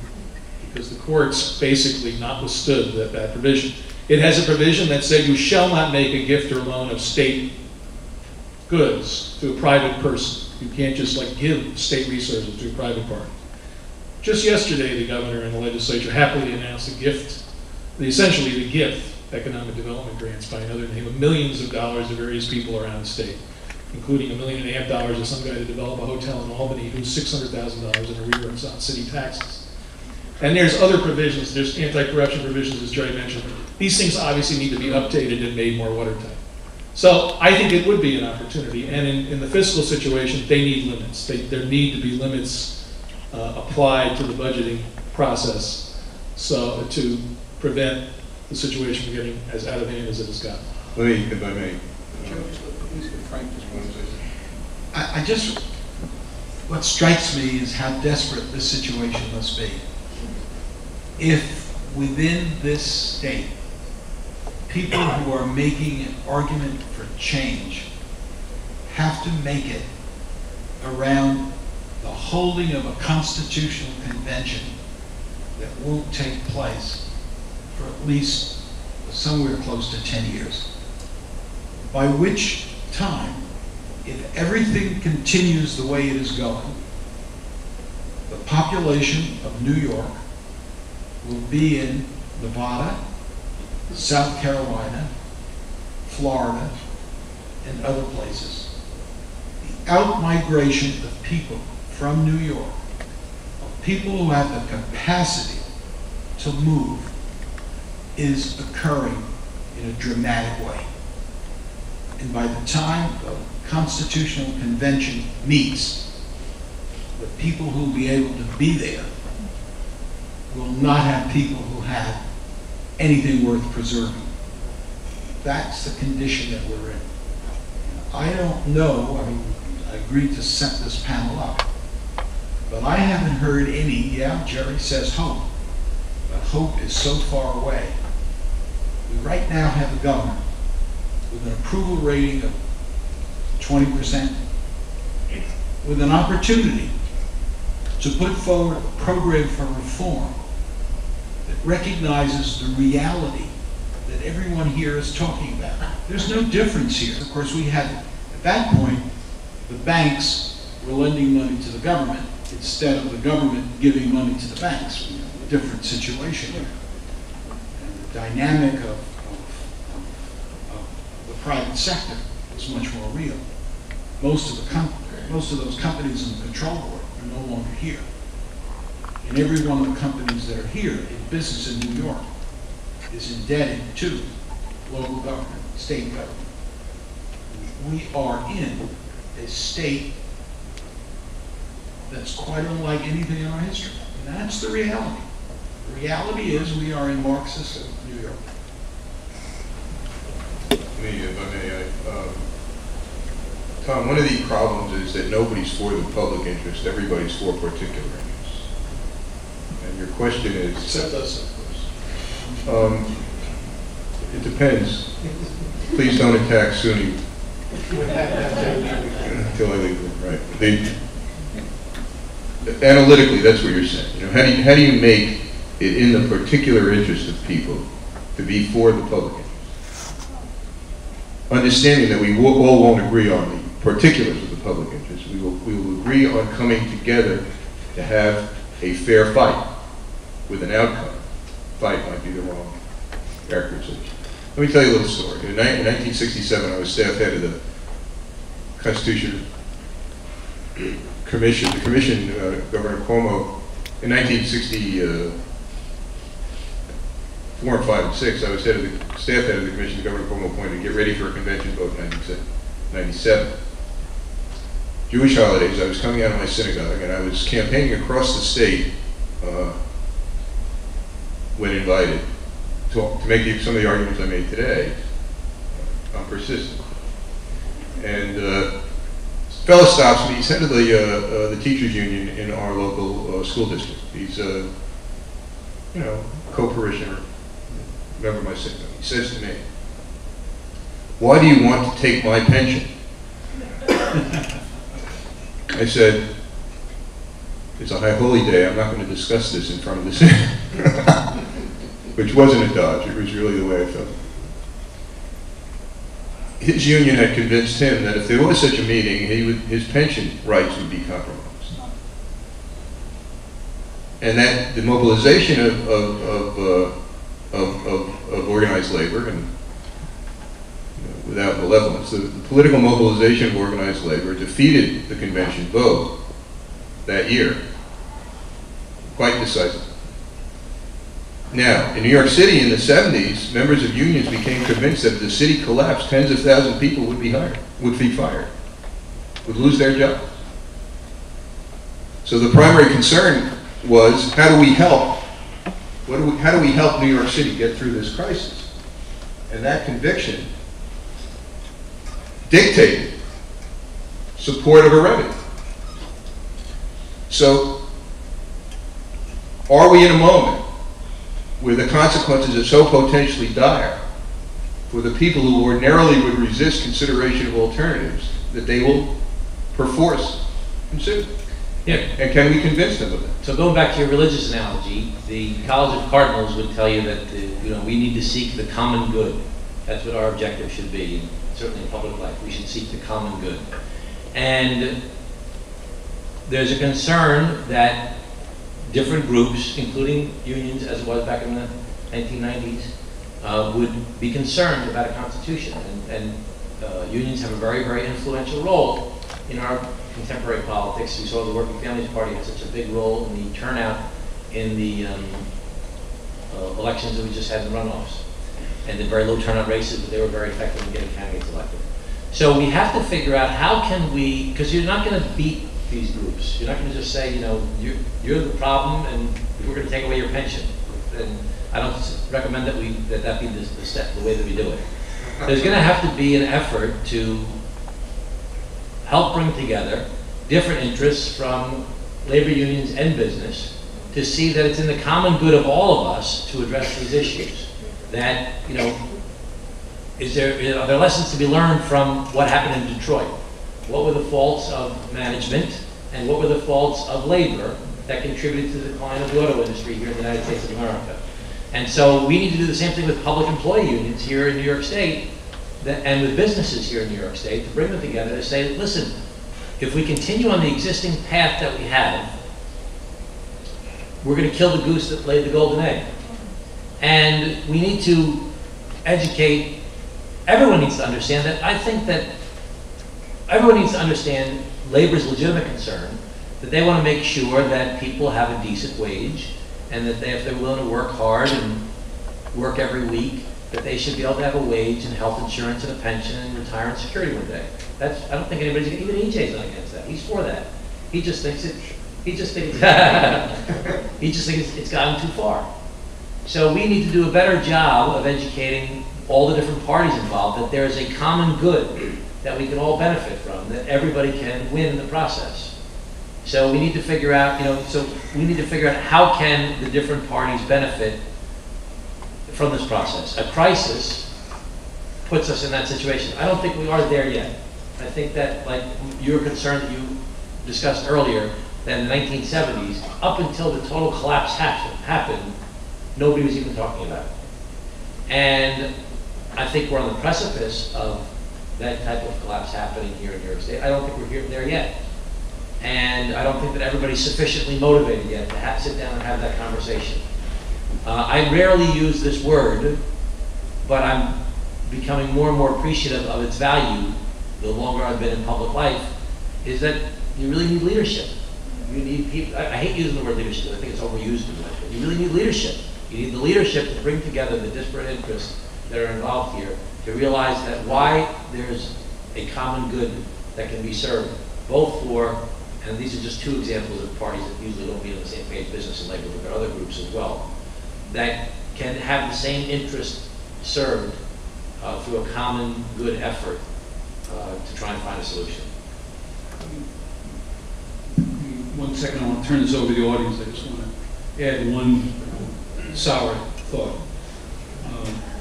S5: Because the courts basically not withstood that, that provision. It has a provision that said you shall not make a gift or loan of state goods to a private person. You can't just like give state resources to a private party. Just yesterday, the governor and the legislature happily announced a gift, essentially the gift, economic development grants by another name, of millions of dollars to various people around the state, including a million and a half dollars to some guy to develop a hotel in Albany who's six hundred thousand dollars in arrears on city taxes. And there's other provisions, there's anti-corruption provisions, as Jerry mentioned. These things obviously need to be updated and made more watertight. So I think it would be an opportunity, and in, in the fiscal situation, they need limits. They, there need to be limits uh, applied to the budgeting process, so, to prevent the situation from getting as out of hand as it has gotten.
S6: Let me, if I may. uh, Frank just wanted to say something.
S2: I, I just, what strikes me is how desperate this situation must be. If within this state, people who are making an argument for change have to make it around the holding of a constitutional convention that won't take place for at least somewhere close to 10 years. By which time, if everything continues the way it is going, the population of New York will be in Nevada, South Carolina, Florida, and other places. The out-migration of people from New York, of people who have the capacity to move, is occurring in a dramatic way. And by the time the Constitutional Convention meets, the people who will be able to be there will not have people who have anything worth preserving. That's the condition that we're in. I don't know, I mean, I agreed to set this panel up, but I haven't heard any, yeah, Jerry says hope, but hope is so far away. We right now have a governor with an approval rating of twenty percent, with an opportunity to put forward a program for reform that recognizes the reality that everyone here is talking about. There's no difference here. Of course, we had, at that point, the banks were lending money to the government instead of the government giving money to the banks. A different situation here. And the dynamic of, of, of, the private sector is much more real. Most of the most of those companies in the control board are no longer here. And every one of the companies that are here in business in New York is indebted to local government, state government. We are in a state that's quite unlike anything in our history. And that's the reality. The reality is we are in Marxist New York.
S6: Me, if I may, I, um, Tom, one of the problems is that nobody's for the public interest, everybody's for particular interests. And your question is.
S2: Except us, of course.
S6: Um, it depends. Please don't attack SUNY until I leave, right. The, analytically, that's what you're saying. You know, how do you, how do you make it in the particular interest of people to be for the public interest? Understanding that we will, all won't agree on the particulars of the public interest, we will, we will agree on coming together to have a fair fight with an outcome. Fight might be the wrong characterization. Let me tell you a little story. In 1967, I was staff head of the Constitution Commission. The commission, uh, Governor Cuomo, in 1964 and 5 and 6, I was head of the, staff head of the commission, Governor Cuomo appointed to get ready for a convention vote in 97. Jewish holidays, I was coming out of my synagogue, and I was campaigning across the state uh, when invited to, to make some of the arguments I made today. I'm persistent. And uh, fellow stops me, he's head of the, uh, uh, the teachers union in our local uh, school district. He's, a, you know, co-parishioner, member of my synagogue. He says to me, why do you want to take my pension? I said, it's a high holy day, I'm not going to discuss this in front of the city. Which wasn't a dodge, it was really the way I felt. His union had convinced him that if there was such a meeting, he would, his pension rights would be compromised. And that the mobilization of, of, of, uh, of, of, of organized labor and you know, without malevolence, the, the political mobilization of organized labor defeated the convention vote that year quite decisively. Now, in New York City in the 70s, members of unions became convinced that if the city collapsed, tens of thousands of people would be hired, would be fired, would lose their jobs. So the primary concern was how do we help? What do we, how do we help New York City get through this crisis? And that conviction dictated support of a remedy. So, are we in a moment where the consequences are so potentially dire for the people who ordinarily would resist consideration of alternatives that they will perforce consider?
S4: Yeah,
S6: And can we convince them of that?
S4: so going back to your religious analogy, the College of Cardinals would tell you that, the- you know, we need to seek the common good. That's what our objective should be, and certainly in public life, we should seek the common good. And there's a concern that different groups, including unions, as it was back in the 1990s, uh, would be concerned about a constitution. And, and uh, unions have a very, very influential role in our contemporary politics. We saw the Working Families Party had such a big role in the turnout in the um, uh, elections that we just had in runoffs. And the very low turnout races, but they were very effective in getting candidates elected. So we have to figure out how can we, because you're not going to beat these groups. You're not going to just say, you know, you're, you're the problem and we're going to take away your pension. And I don't recommend that we, that that be the, the step, the way that we do it. There's going to have to be an effort to help bring together different interests from labor unions and business to see that it's in the common good of all of us to address these issues. That, you know, is there, are there lessons to be learned from what happened in Detroit? What were the faults of management and what were the faults of labor that contributed to the decline of the auto industry here in the United States of America? And so we need to do the same thing with public employee unions here in New York State that, and with businesses here in New York State to bring them together to say, listen, if we continue on the existing path that we have, we're going to kill the goose that laid the golden egg. And we need to educate, everyone needs to understand that. I think that everyone needs to understand labor's legitimate concern, that they want to make sure that people have a decent wage, and that they, if they're willing to work hard and work every week, that they should be able to have a wage and health insurance and a pension and retirement security one day. That's, I don't think anybody's, even EJ's not against that. He's for that. He just thinks it, he just thinks, he just thinks it's gotten too far. So we need to do a better job of educating all the different parties involved that there is a common good that we can all benefit from, that everybody can win in the process. So we need to figure out, you know, so we need to figure out how can the different parties benefit from this process. A crisis puts us in that situation. I don't think we are there yet. I think that, like your concern that you discussed earlier, that in the 1970s, up until the total collapse happened, happened, nobody was even talking about it. And I think we're on the precipice of that type of collapse happening here in New York State. I don't think we're here, there yet. And I don't think that everybody's sufficiently motivated yet to have, sit down and have that conversation. Uh, I rarely use this word, but I'm becoming more and more appreciative of its value the longer I've been in public life, is that you really need leadership. You need people, I, I hate using the word leadership, I think it's overused too much, but you really need leadership. You need the leadership to bring together the disparate interests that are involved here, to realize that why there's a common good that can be served, both for, and these are just two examples of parties that usually don't be on the same page, business and labor, but other groups as well, that can have the same interest served uh, through a common good effort uh, to try and find a solution.
S3: One second, I want to turn this over to the audience. I just want to add one sour thought. Um,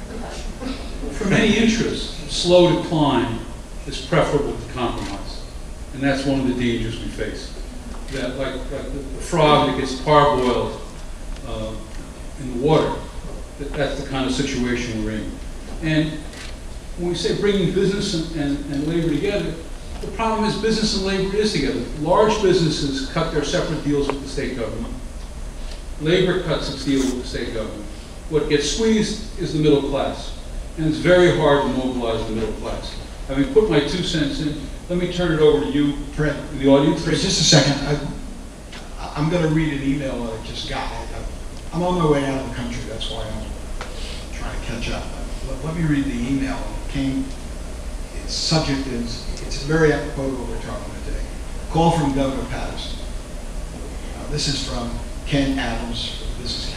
S3: For many interests, slow decline is preferable to compromise. And that's one of the dangers we face. That like, like the frog that gets parboiled uh, in the water, that that's the kind of situation we're in. And when we say bringing business and, and, and labor together, the problem is business and labor is together. Large businesses cut their separate deals with the state government. Labor cuts its deal with the state government. What gets squeezed is the middle class. And it's very hard to mobilize the middle class. Having put my two cents in, let me turn it over to you,
S2: Fred,
S3: the audience.
S2: Fred, just a second. I, I'm going to read an email that I just got. I- I'm on my way out of the country, that's why I'm trying to catch up. Let, let me read the email. It came, its subject is, it's very apropos of what we're talking about today. Call from Governor Paterson. Uh, This is from Ken Adams, Business Council.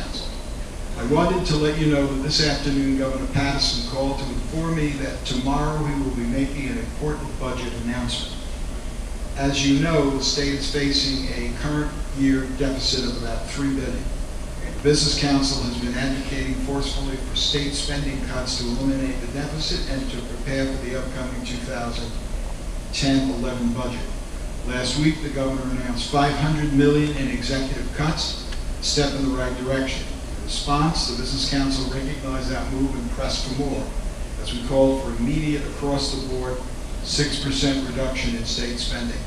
S2: I wanted to let you know that this afternoon Governor Paterson called to inform me that tomorrow he will be making an important budget announcement. As you know, the state is facing a current year deficit of about three billion. The Business Council has been advocating forcefully for state spending cuts to eliminate the deficit and to prepare for the upcoming 2010-11 budget. Last week, the governor announced 500 million in executive cuts, step in the right direction. Response, the Business Council recognized that move and pressed for more, as we called for immediate across-the-board 6% reduction in state spending.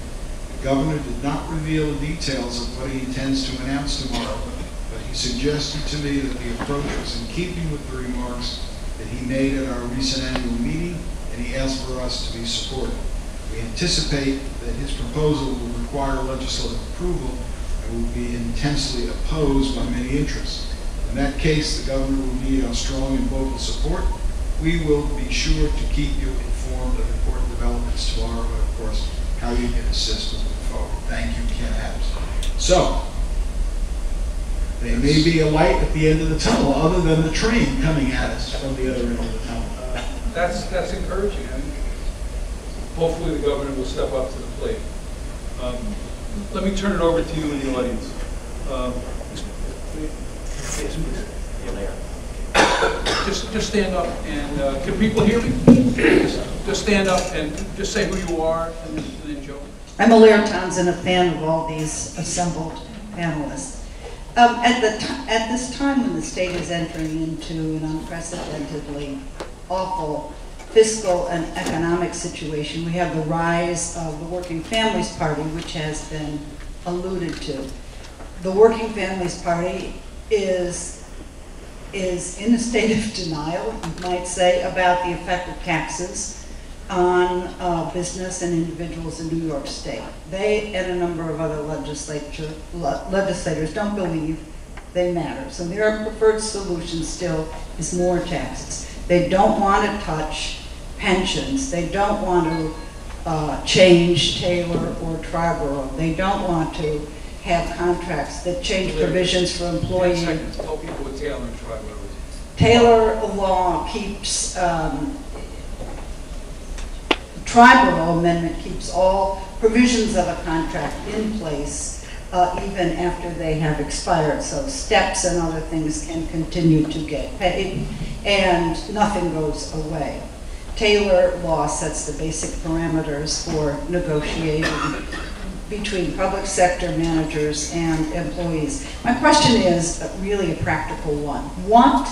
S2: The governor did not reveal the details of what he intends to announce tomorrow, but he suggested to me that the approach was in keeping with the remarks that he made at our recent annual meeting, and he asked for us to be supportive. We anticipate that his proposal will require legislative approval and will be intensely opposed by many interests. In that case, the governor will need our strong and vocal support. We will be sure to keep you informed of important developments tomorrow, and of course, how you can assist moving forward. Thank you, Ken Adams. So, there may be a light at the end of the tunnel, other than the train coming at us from the other end of the tunnel. Uh,
S3: That's, that's encouraging, and hopefully the governor will step up to the plate. Um, Let me turn it over to you in the audience. Um, Just, just stand up and, uh, can people hear me? Just just stand up and just say who you are and then Joe.
S7: I'm Alair Townsend, a fan of all these assembled panelists. Um, At the, ti- at this time when the state is entering into an unprecedentedly awful fiscal and economic situation, we have the rise of the Working Families Party, which has been alluded to. The Working Families Party is is in a state of denial, you might say, about the effect of taxes on uh, business and individuals in New York State. They and a number of other legislature, le- legislators don't believe they matter. So their preferred solution still is more taxes. They don't want to touch pensions. They don't want to uh, change Taylor or Triborough. They don't want to have contracts that change provisions for
S3: Ten
S7: employee.
S3: tell people what Taylor and.
S7: Taylor law keeps, um, Triborough amendment keeps all provisions of a contract in place, uh, even after they have expired. So steps and other things can continue to get paid, and nothing goes away. Taylor law sets the basic parameters for negotiating between public sector managers and employees. My question is really a practical one. What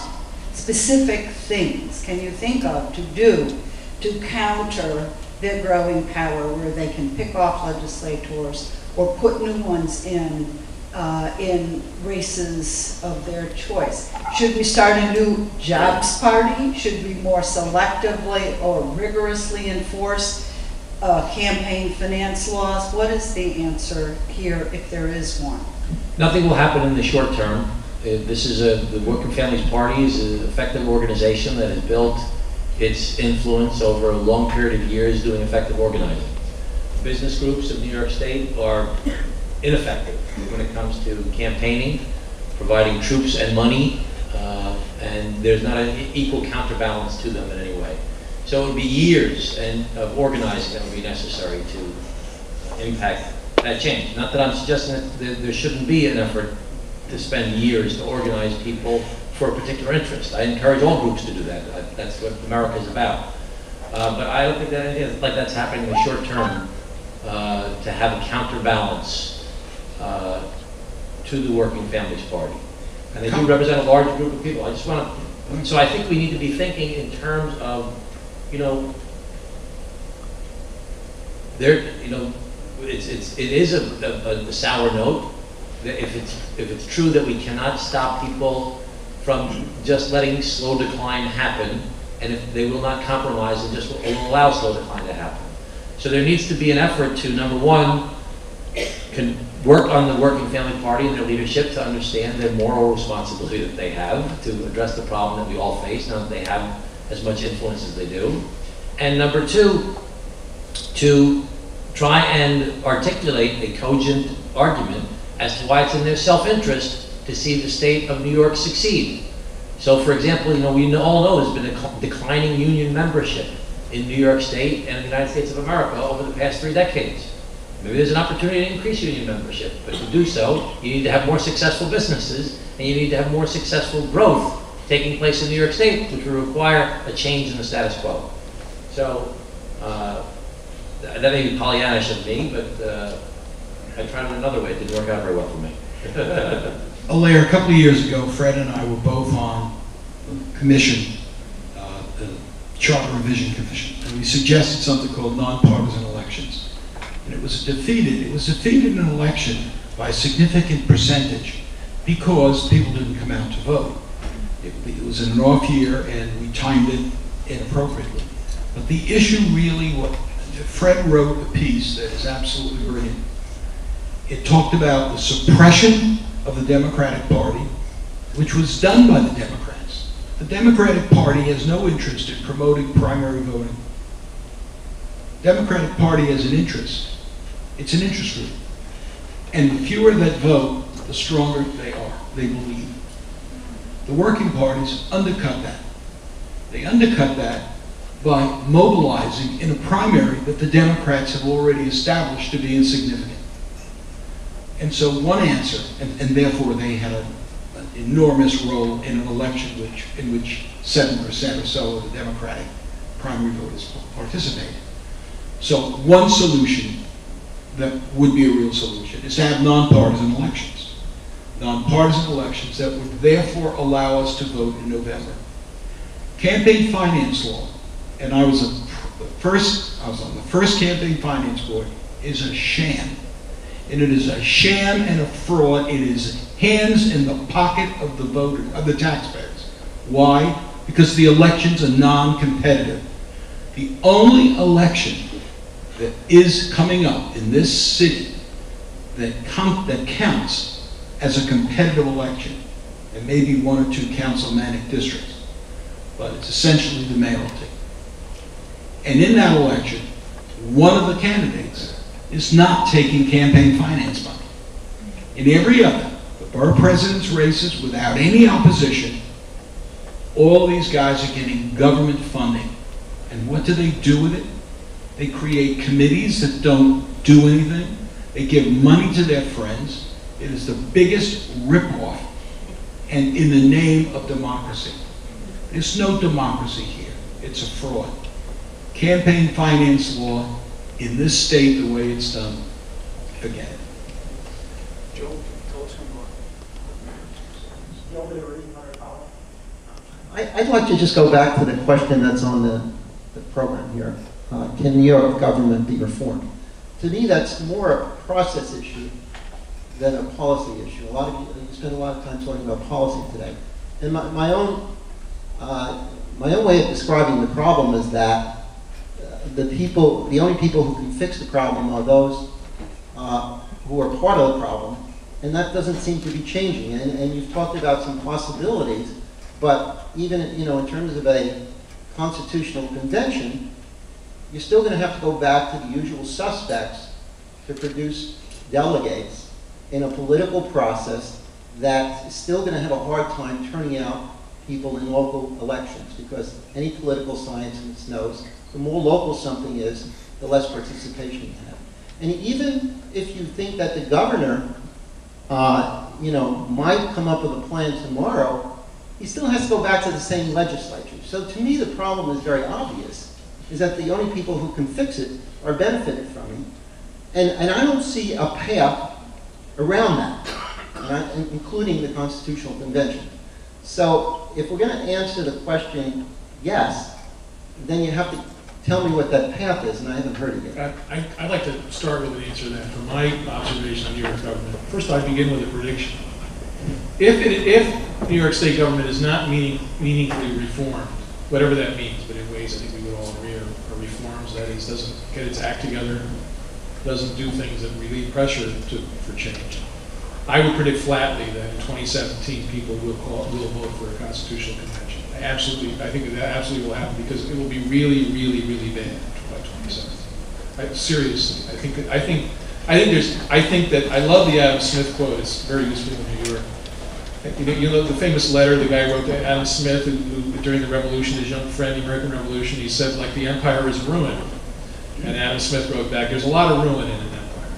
S7: specific things can you think of to do to counter their growing power where they can pick off legislators or put new ones in, uh, in races of their choice? Should we start a new jobs party? Should we more selectively or rigorously enforce uh, campaign finance laws? What is the answer here, if there is one?
S4: Nothing will happen in the short term. Uh, This is a, the Working Families Party is an effective organization that has built its influence over a long period of years doing effective organizing. Business groups of New York State are ineffective when it comes to campaigning, providing troops and money, uh, and there's not an equal counterbalance to them in. So it would be years and of organizing that would be necessary to impact that change. Not that I'm suggesting that there, shouldn't be an effort to spend years to organize people for a particular interest. I encourage all groups to do that. That's what America is about. Uh, but I don't think that anything like that's happening in the short term, uh, to have a counterbalance, uh, to the Working Families Party. And they do represent a large group of people. I just want to, so I think we need to be thinking in terms of, you know, there, you know, it's, it's, it is a, a, a sour note, that if it's, if it's true that we cannot stop people from just letting slow decline happen, and if they will not compromise and just will allow slow decline to happen. So there needs to be an effort to, number one, can work on the working family party and their leadership to understand their moral responsibility that they have to address the problem that we all face, now that they have as much influence as they do. And number two, to try and articulate a cogent argument as to why it's in their self-interest to see the state of New York succeed. So, for example, you know, we all know there's been a declining union membership in New York State and the United States of America over the past three decades. Maybe there's an opportunity to increase union membership, but to do so, you need to have more successful businesses and you need to have more successful growth taking place in New York State, which would require a change in the status quo. So, uh, that may be Pollyannish of me, but uh, I tried it another way. It didn't work out very well for me.
S2: Alair, a couple of years ago, Fred and I were both on a commission, uh, the Charter Revision Commission, and we suggested something called nonpartisan elections. And it was defeated, it was defeated in an election by a significant percentage because people didn't come out to vote. It it was in an off year and we timed it inappropriately. But the issue really Fred wrote a piece that is absolutely brilliant. It talked about the suppression of the Democratic Party, which was done by the Democrats. The Democratic Party has no interest in promoting primary voting. Democratic Party has an interest. It's an interest group. And the fewer that vote, the stronger they are, they believe. The working parties undercut that. They undercut that by mobilizing in a primary that the Democrats have already established to be insignificant. And so one answer, and, and therefore they had a, an enormous role in an election which, in which 7% or so of the Democratic primary voters participated. So one solution that would be a real solution is to have nonpartisan elections. Nonpartisan elections that would therefore allow us to vote in November. Campaign finance law, and I was a, the first, I was on the first campaign finance board, is a sham. And it is a sham and a fraud. It is hands in the pocket of the voter, of the taxpayers. Why? Because the elections are non-competitive. The only election that is coming up in this city that, that counts as a competitive election, and maybe one or two councilmanic districts, but it's essentially the mayoralty. And in that election, one of the candidates is not taking campaign finance money. In every other, the borough president's races without any opposition, all these guys are getting government funding. And what do they do with it? They create committees that don't do anything. They give money to their friends. It is the biggest ripoff, and in the name of democracy. There's no democracy here. It's a fraud. Campaign finance law in this state, the way it's done, forget it.
S8: I- I'd like to just go back to the question that's on the, the program here. Uh, Can New York government be reformed? To me, that's more a process issue than a policy issue. A lot of, you spend a lot of time talking about policy today. And my, my own, uh, my own way of describing the problem is that uh, the people, the only people who can fix the problem are those uh, who are part of the problem, and that doesn't seem to be changing. And, and you've talked about some possibilities, but even, you know, in terms of a constitutional convention, you're still going to have to go back to the usual suspects to produce delegates in a political process that is still going to have a hard time turning out people in local elections because any political scientist knows the more local something is, the less participation you have. And even if you think that the governor, uh, you know, might come up with a plan tomorrow, he still has to go back to the same legislature. So to me, the problem is very obvious, is that the only people who can fix it are benefited from it. And, and I don't see a path around that, I- including the Constitutional Convention. So if we're going to answer the question, yes, then you have to tell me what that path is, and I haven't heard it yet.
S5: I- I- I'd like to start with an answer to that from my observation of New York government. First, I begin with a prediction. If, it- if New York State government is not meaning, meaningfully reformed, whatever that means, but in ways I think we would all agree are are reforms, that is, doesn't get its act together, doesn't do things that relieve pressure to, for change, I would predict flatly that in 2017, people will call, will vote for a constitutional convention. I Absolutely, I think that absolutely will happen because it will be really, really, really bad by 2017. I- Seriously, I think, that- I think, I think there's, I think that, I love the Adam Smith quote, it's very useful in New York. You know, you know the famous letter the guy wrote to Adam Smith, who, who during the Revolution, his young friend, the American Revolution, he said, like, the empire is ruined. And Adam Smith wrote back, there's a lot of ruin in an empire.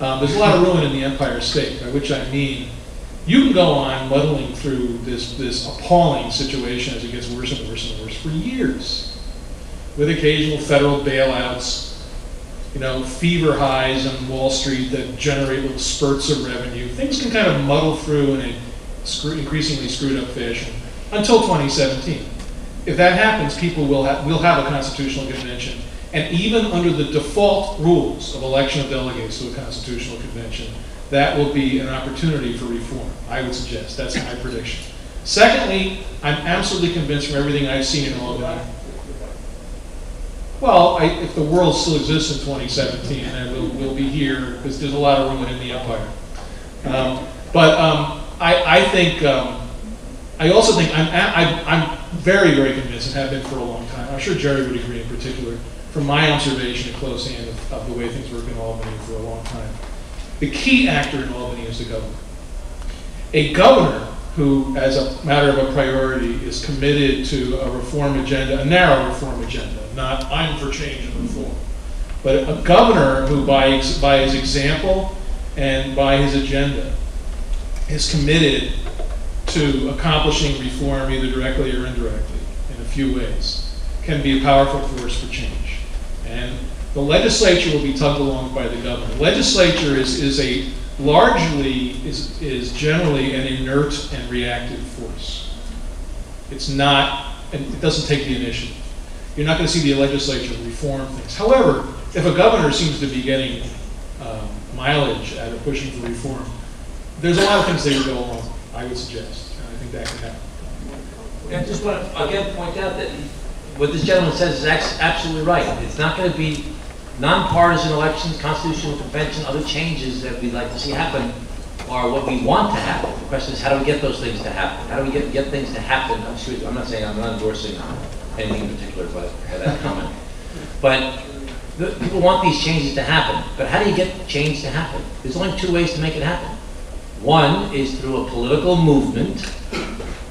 S5: Um, there's a lot of ruin in the Empire State, by which I mean, you can go on muddling through this, this appalling situation as it gets worse and worse and worse for years, with occasional federal bailouts, you know, fever highs on Wall Street that generate little spurts of revenue. Things can kind of muddle through in a screw, increasingly screwed up fashion until 2017. If that happens, people will have, will have a constitutional convention. And even under the default rules of election of delegates to a constitutional convention, that will be an opportunity for reform, I would suggest. That's my prediction. Secondly, I'm absolutely convinced from everything I've seen in Albany. well, I, if the world still exists in 2017, then we'll, we'll be here, because there's a lot of ruin in the empire. Um, But um, I, I think, um, I also think, I'm, I'm, I'm very, very convinced, and have been for a long time, I'm sure Jerry would agree in particular, from my observation at close hand of, of the way things work in Albany for a long time. The key actor in Albany is the governor. A governor who, as a matter of a priority, is committed to a reform agenda, a narrow reform agenda, not I'm for change and reform. But a governor who, by, by his example and by his agenda, is committed to accomplishing reform either directly or indirectly in a few ways, can be a powerful force for change. And the legislature will be tugged along by the governor. The Legislature is, is a largely, is, is generally an inert and reactive force. It's not, and it doesn't take the initiative. You're not going to see the legislature reform things. However, if a governor seems to be getting um, mileage out of pushing for reform, there's a lot of things they would go along, I would suggest, and I think that can happen.
S4: I just want to again point out that what this gentleman says is absolutely right. It's not going to be nonpartisan elections, constitutional convention, other changes that we'd like to see happen are what we want to happen. The question is, how do we get those things to happen? How do we get, get things to happen? I'm I'm not saying, I'm not endorsing uh, anything in particular by, by that comment. But the, people want these changes to happen. But how do you get change to happen? There's only two ways to make it happen. One is through a political movement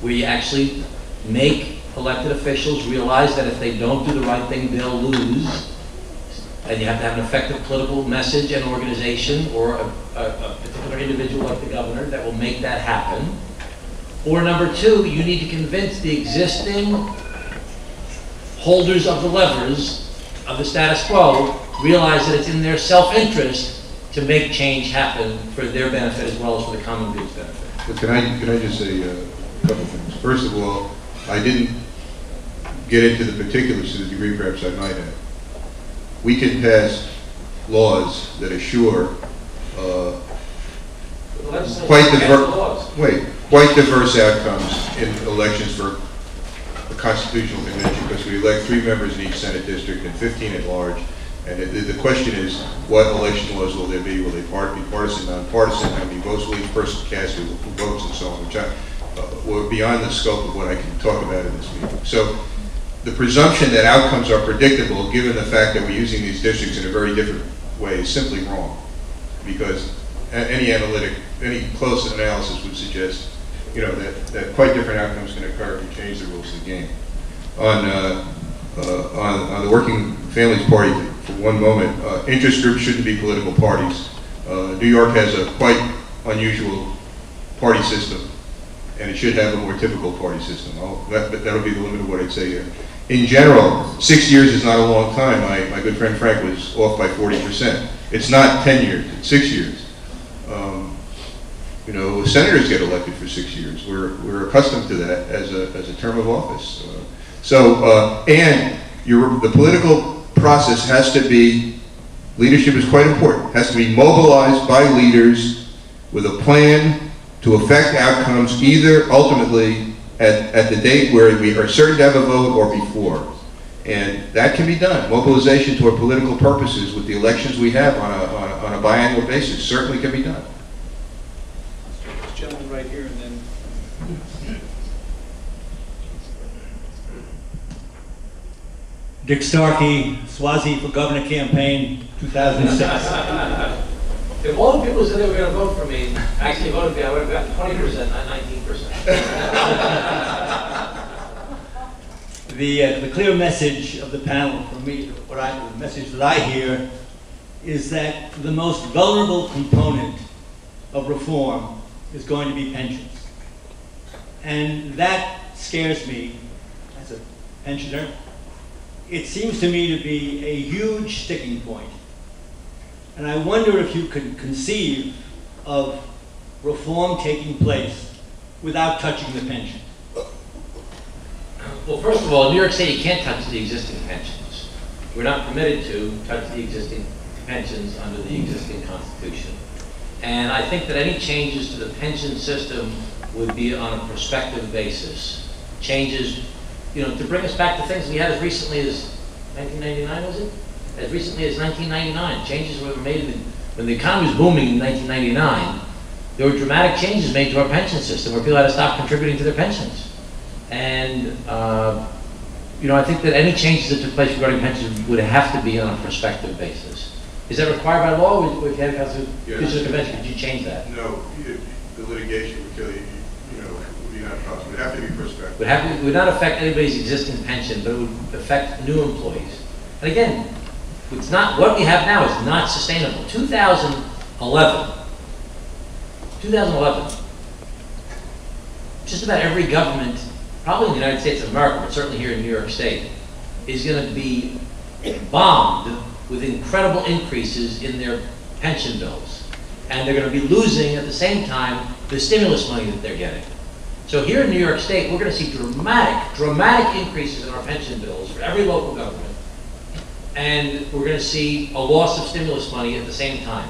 S4: where you actually make elected officials realize that if they don't do the right thing, they'll lose. And you have to have an effective political message and organization or a, a, a particular individual like the governor that will make that happen. Or number two, you need to convince the existing holders of the levers of the status quo, realize that it's in their self-interest to make change happen for their benefit as well as for the common good's benefit.
S6: But Can I, can I just say a couple things? First of all, I didn't get into the particulars to the degree perhaps I might have. We can pass laws that assure uh, quite diverse,
S4: laws.
S6: wait, quite diverse outcomes in elections for a constitutional convention, because we elect three members in each Senate district and 15 at large. And the, the question is, what election laws will there be? Will they part, be partisan, nonpartisan? How many votes will each person cast, who who votes, and so on, which I, uh, were beyond the scope of what I can talk about in this meeting. So the presumption that outcomes are predictable, given the fact that we're using these districts in a very different way, is simply wrong. Because any analytic, any close analysis would suggest, you know, that, that quite different outcomes can occur if you change the rules of the game. On, uh, uh, on, on the Working Families Party, for one moment, uh, interest groups shouldn't be political parties. Uh, New York has a quite unusual party system, and it should have a more typical party system. I'll- That, but that'll be the limit of what I'd say here. In general, six years is not a long time. My, my good friend Frank was off by forty percent. It's not ten years, it's six years. Um, You know, senators get elected for six years. We're, we're accustomed to that as a, as a term of office. Uh, So, uh, and your, the political process has to be, leadership is quite important, has to be mobilized by leaders with a plan to affect outcomes either ultimately at, at the date where we are certain to have a vote or before. And that can be done. Mobilization toward political purposes with the elections we have on a, on a, on a biannual basis certainly can be done.
S3: This gentleman right here and then
S9: Dick Starkey, Suozzi for Governor Campaign, 2006.
S4: If all the people said they were going to vote for me actually voted for me, I would have gotten twenty percent, not nineteen percent.
S9: The, uh, the clear message of the panel for me, what I, the message that I hear is that the most vulnerable component of reform is going to be pensions. And that scares me as a pensioner. It seems to me to be a huge sticking point. And I wonder if you could conceive of reform taking place without touching the pension.
S4: Well, first of all, New York you can't touch the existing pensions. We're not permitted to touch the existing pensions under the existing constitution. And I think that any changes to the pension system would be on a prospective basis. Changes, you know, to bring us back to things we had as recently as 1999 was it? As recently as 1999, changes were made in- when the economy was booming in 1999. There were dramatic changes made to our pension system where people had to stop contributing to their pensions. And, uh, you know, I think that any changes that took place regarding pensions would have to be on a prospective basis. Is that required by law, or would you have to,
S6: Yes.
S4: Convention, could you change that?
S6: No, you- the litigation would kill you, you know, would be not possible. It'd have to be prospective.
S4: Would have, would not affect anybody's existing pension, but it would affect new employees. And again, it's not, what we have now is not sustainable. 2011, 2011, just about every government, probably in the United States of America, but certainly here in New York State, is going to be bombed with incredible increases in their pension bills. And they're going to be losing at the same time the stimulus money that they're getting. So here in New York State, we're going to see dramatic, dramatic increases in our pension bills for every local government. And we're going to see a loss of stimulus money at the same time.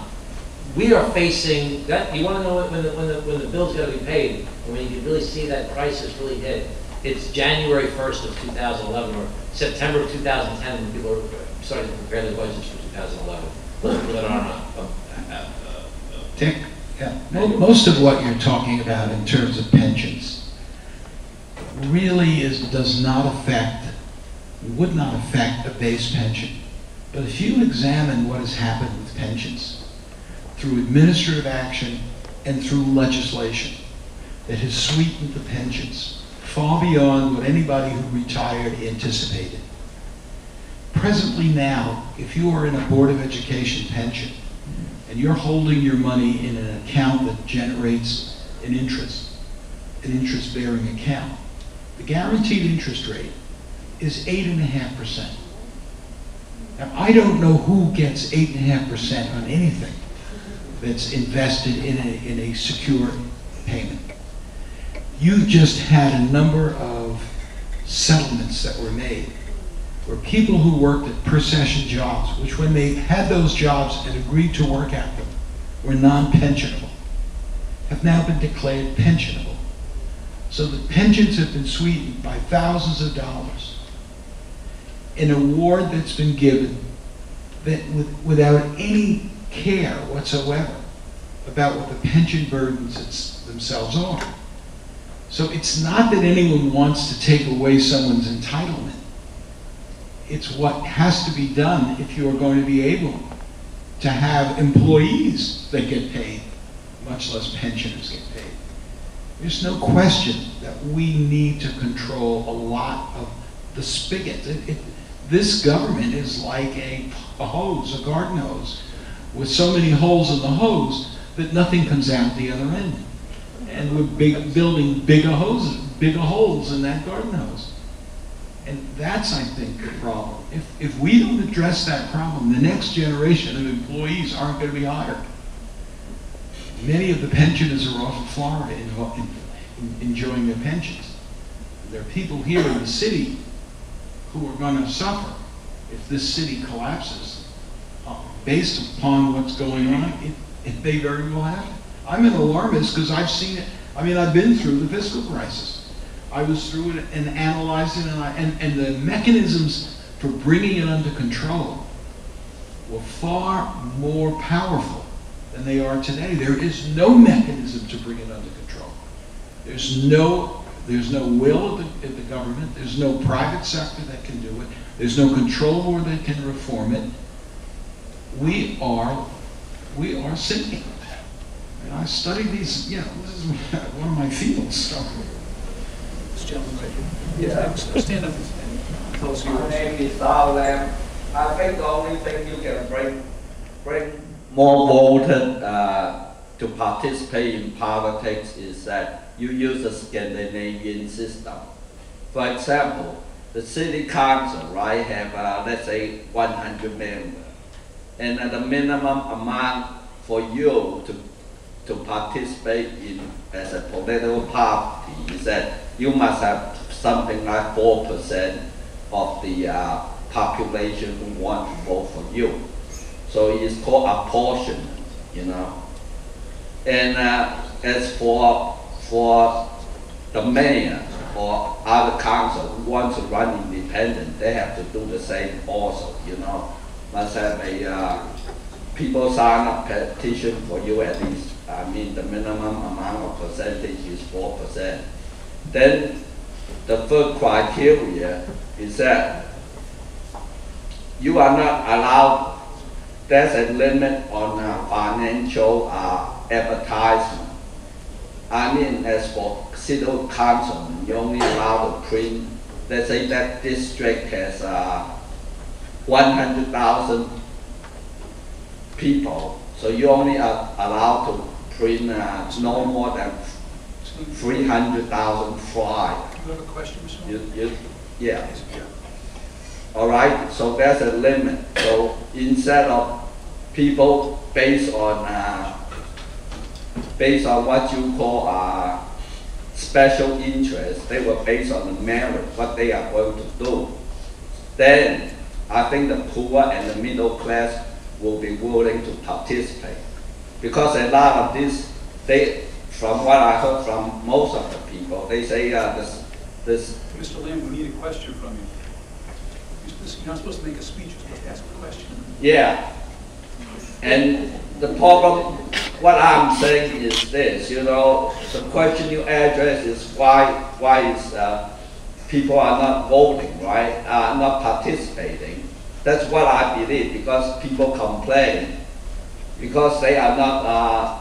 S4: We are facing, that, you want to know when the, when the, when the bill's going to be paid, and when you can really see that crisis really hit? It's January 1st of 2011, or September of 2010, when people are starting to prepare their budgets for 2011. Let's put that on a, a- a- a-
S2: Dick, yeah, most of what you're talking about in terms of pensions really is, does not affect, would not affect a base pension. But if you examine what has happened with pensions through administrative action and through legislation that has sweetened the pensions far beyond what anybody who retired anticipated. Presently now, if you are in a Board of Education pension, and you're holding your money in an account that generates an interest, an interest-bearing account, the guaranteed interest rate is eight and a half percent. Now, I don't know who gets eight and a half percent on anything that's invested in a, in a secure payment. You just had a number of settlements that were made where people who worked at per session jobs, which when they had those jobs and agreed to work at them, were non-pensionable, have now been declared pensionable. So the pensions have been sweetened by thousands of dollars. An award that's been given that with, without any care whatsoever about what the pension burdens themselves are. So it's not that anyone wants to take away someone's entitlement. It's what has to be done if you are going to be able to have employees that get paid, much less pensioners get paid. There's no question that we need to control a lot of the spigot. It- it- This government is like a a hose, a garden hose, with so many holes in the hose that nothing comes out the other end. And we're big, building bigger hoses, bigger holes in that garden hose. And that's, I think, the problem. If, if we don't address that problem, the next generation of employees aren't going to be hired. Many of the pensioners are off in Florida in- in- enjoying their pensions. There are people here in the city who are going to suffer if this city collapses. Uh, Based upon what's going on, it, it may very well happen. I'm an alarmist because I've seen it, I mean, I've been through the fiscal crisis. I was through it and analyzed it, and, I, and, and the mechanisms for bringing it under control were far more powerful than they are today. There is no mechanism to bring it under control. There's no, there's no will at the, at the government. There's no private sector that can do it. There's no control board that can reform it. We are, we are sinking. And I study these, you know, this is one of my fields, so.
S5: This gentleman right here. Yeah. Stand up. Tell us you
S10: My
S5: are.
S10: name is Sao Lam. I think the only thing you can bring, bring more voters uh, to participate in politics is that you use the Scandinavian system. For example, the city council, right, have, uh, let's say, 100 members. And uh, the minimum amount for you to, to participate in as a political party is that you must have something like 4% of the uh, population who want to vote for you. So it's called apportionment, you know. And uh, as for for the mayor or other council who want to run independent, they have to do the same also, you know. Must have a, uh, people sign a petition for you at least, I mean, the minimum amount of percentage is four percent. Then, the third criteria is that you are not allowed, there's a limit on uh, financial uh, advertisement. I mean, as for city council, you only allowed to print, let's say that district has uh, 100,000 people, so you only are allowed to print uh, no more than 300,000 flyers.
S11: You have a question, Mr.
S10: You, you, yeah. All right, so there's a limit. So instead of people based on, uh, based on what you call, uh, special interest, they were based on the merit, what they are going to do. Then, I think the poor and the middle class will be willing to participate. Because a lot of this, they, from what I heard from most of the people, they say, uh, this, this
S11: Mr. Lamb, we need a question from you. You're You're not supposed to make a speech, you're supposed to ask a question.
S10: Yeah. And the problem, what I'm saying is this, you know, the question you address is why, why is, uh, people are not voting, right, are not participating. That's what I believe, because people complain, because they are not, uh,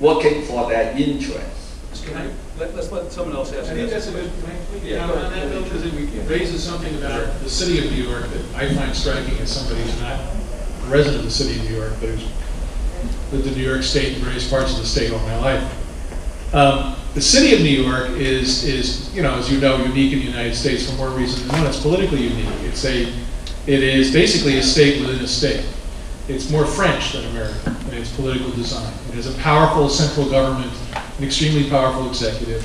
S10: working for their interests.
S11: Can let- let's let someone else
S5: I
S11: ask.
S5: think
S11: this.
S5: that's a good, can I quickly
S11: Yeah,
S5: on that, Bill? Because it raises something about the city of New York that I find striking as somebody who's not a resident of the city of New York, but lived in New York State and various parts of the state all my life. Um, The city of New York is, is, you know, as you know, unique in the United States for more reasons than one. It's politically unique. It's a, it is basically a state within a state. It's more French than American in its political design. It has a powerful central government, an extremely powerful executive,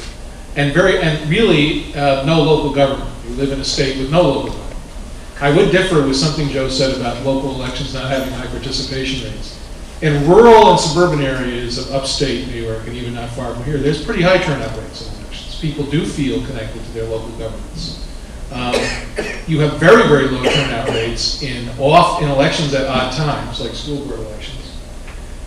S5: and very, and really, uh, no local government. You live in a state with no local government. I would differ with something Joe said about local elections not having high participation rates. In rural and suburban areas of upstate New York, and even not far from here, there's pretty high turnout rates in elections. People do feel connected to their local governments. Um, You have very, very low turnout rates in off, in elections at odd times, like school board elections,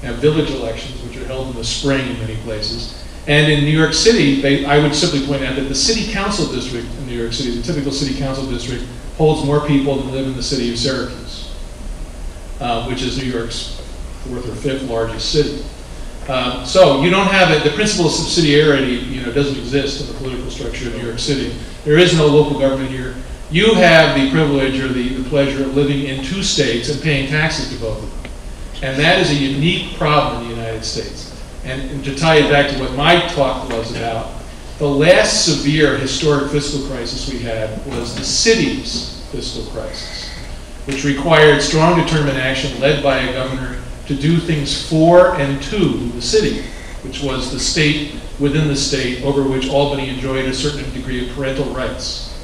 S5: and village elections, which are held in the spring in many places. And in New York City, they, I would simply point out that the city council district in New York City, the typical city council district, holds more people than live in the city of Syracuse, uh, which is New York's fourth or fifth largest city. Um, So you don't have it, the principle of subsidiarity, you know, doesn't exist in the political structure of New York City. There is no local government here. You have the privilege or the the pleasure of living in two states and paying taxes to both of them. And that is a unique problem in the United States. And and to tie it back to what my talk was about, the last severe historic fiscal crisis we had was the city's fiscal crisis, which required strong determined action led by a governor to do things for and to the city, which was the state within the state over which Albany enjoyed a certain degree of parental rights.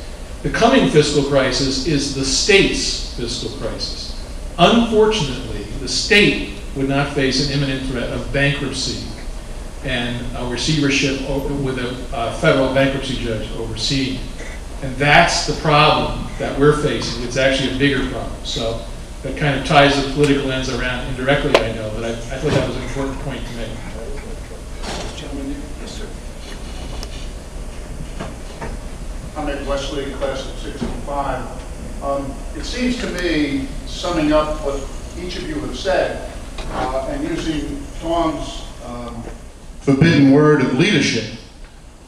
S5: The coming fiscal crisis is the state's fiscal crisis. Unfortunately, the state would not face an imminent threat of bankruptcy and a receivership with a uh, federal bankruptcy judge overseeing. And that's the problem that we're facing. It's actually a bigger problem. So that kind of ties the political ends around indirectly, I know, but I, I thought that was an important point to make.
S11: This gentleman there. Yes, sir.
S12: I'm Ed Wesley, class of 65. Um, It seems to me, summing up what each of you have said, uh, and using Tom's um, forbidden word of leadership,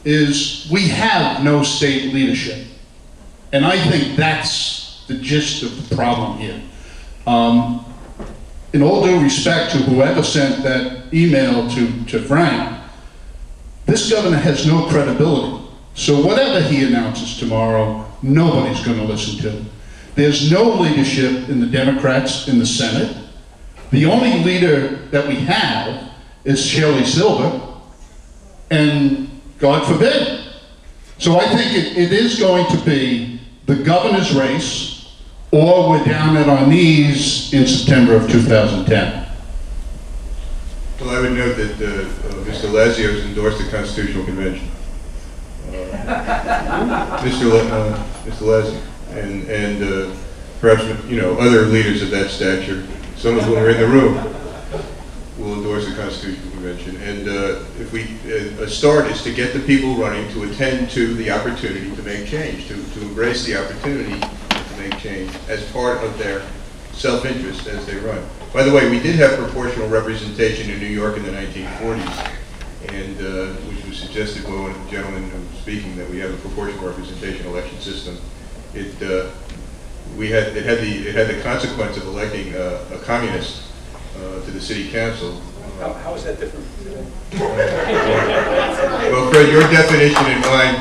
S12: is we have no state leadership. And I think that's the gist of the problem here. Um, In all due respect to whoever sent that email to to Frank, this governor has no credibility. So whatever he announces tomorrow, nobody's going to listen to. There's no leadership in the Democrats in the Senate. The only leader that we have is Shelly Silver, and God forbid. So I think it, it is going to be the governor's race, or we're down at our knees in September of 2010.
S6: Well, I would note that uh, uh, Mr. Lazio has endorsed the Constitutional Convention. Mr. Le- uh, Mr. Leslie, and, and uh, perhaps, you know, other leaders of that stature, some of whom are in the room, will endorse the Constitutional Convention. And uh, if we, uh, a start is to get the people running to attend to the opportunity to make change, to, to embrace the opportunity to make change as part of their self-interest as they run. By the way, we did have proportional representation in New York in the 1940s, and uh, which was suggested by one of the gentlemen who was speaking that we have a proportional representation election system. It uh, we had it had the it had the consequence of electing uh, a communist uh, to the city council.
S11: How, how is that different?
S6: Well, Fred, your definition and mine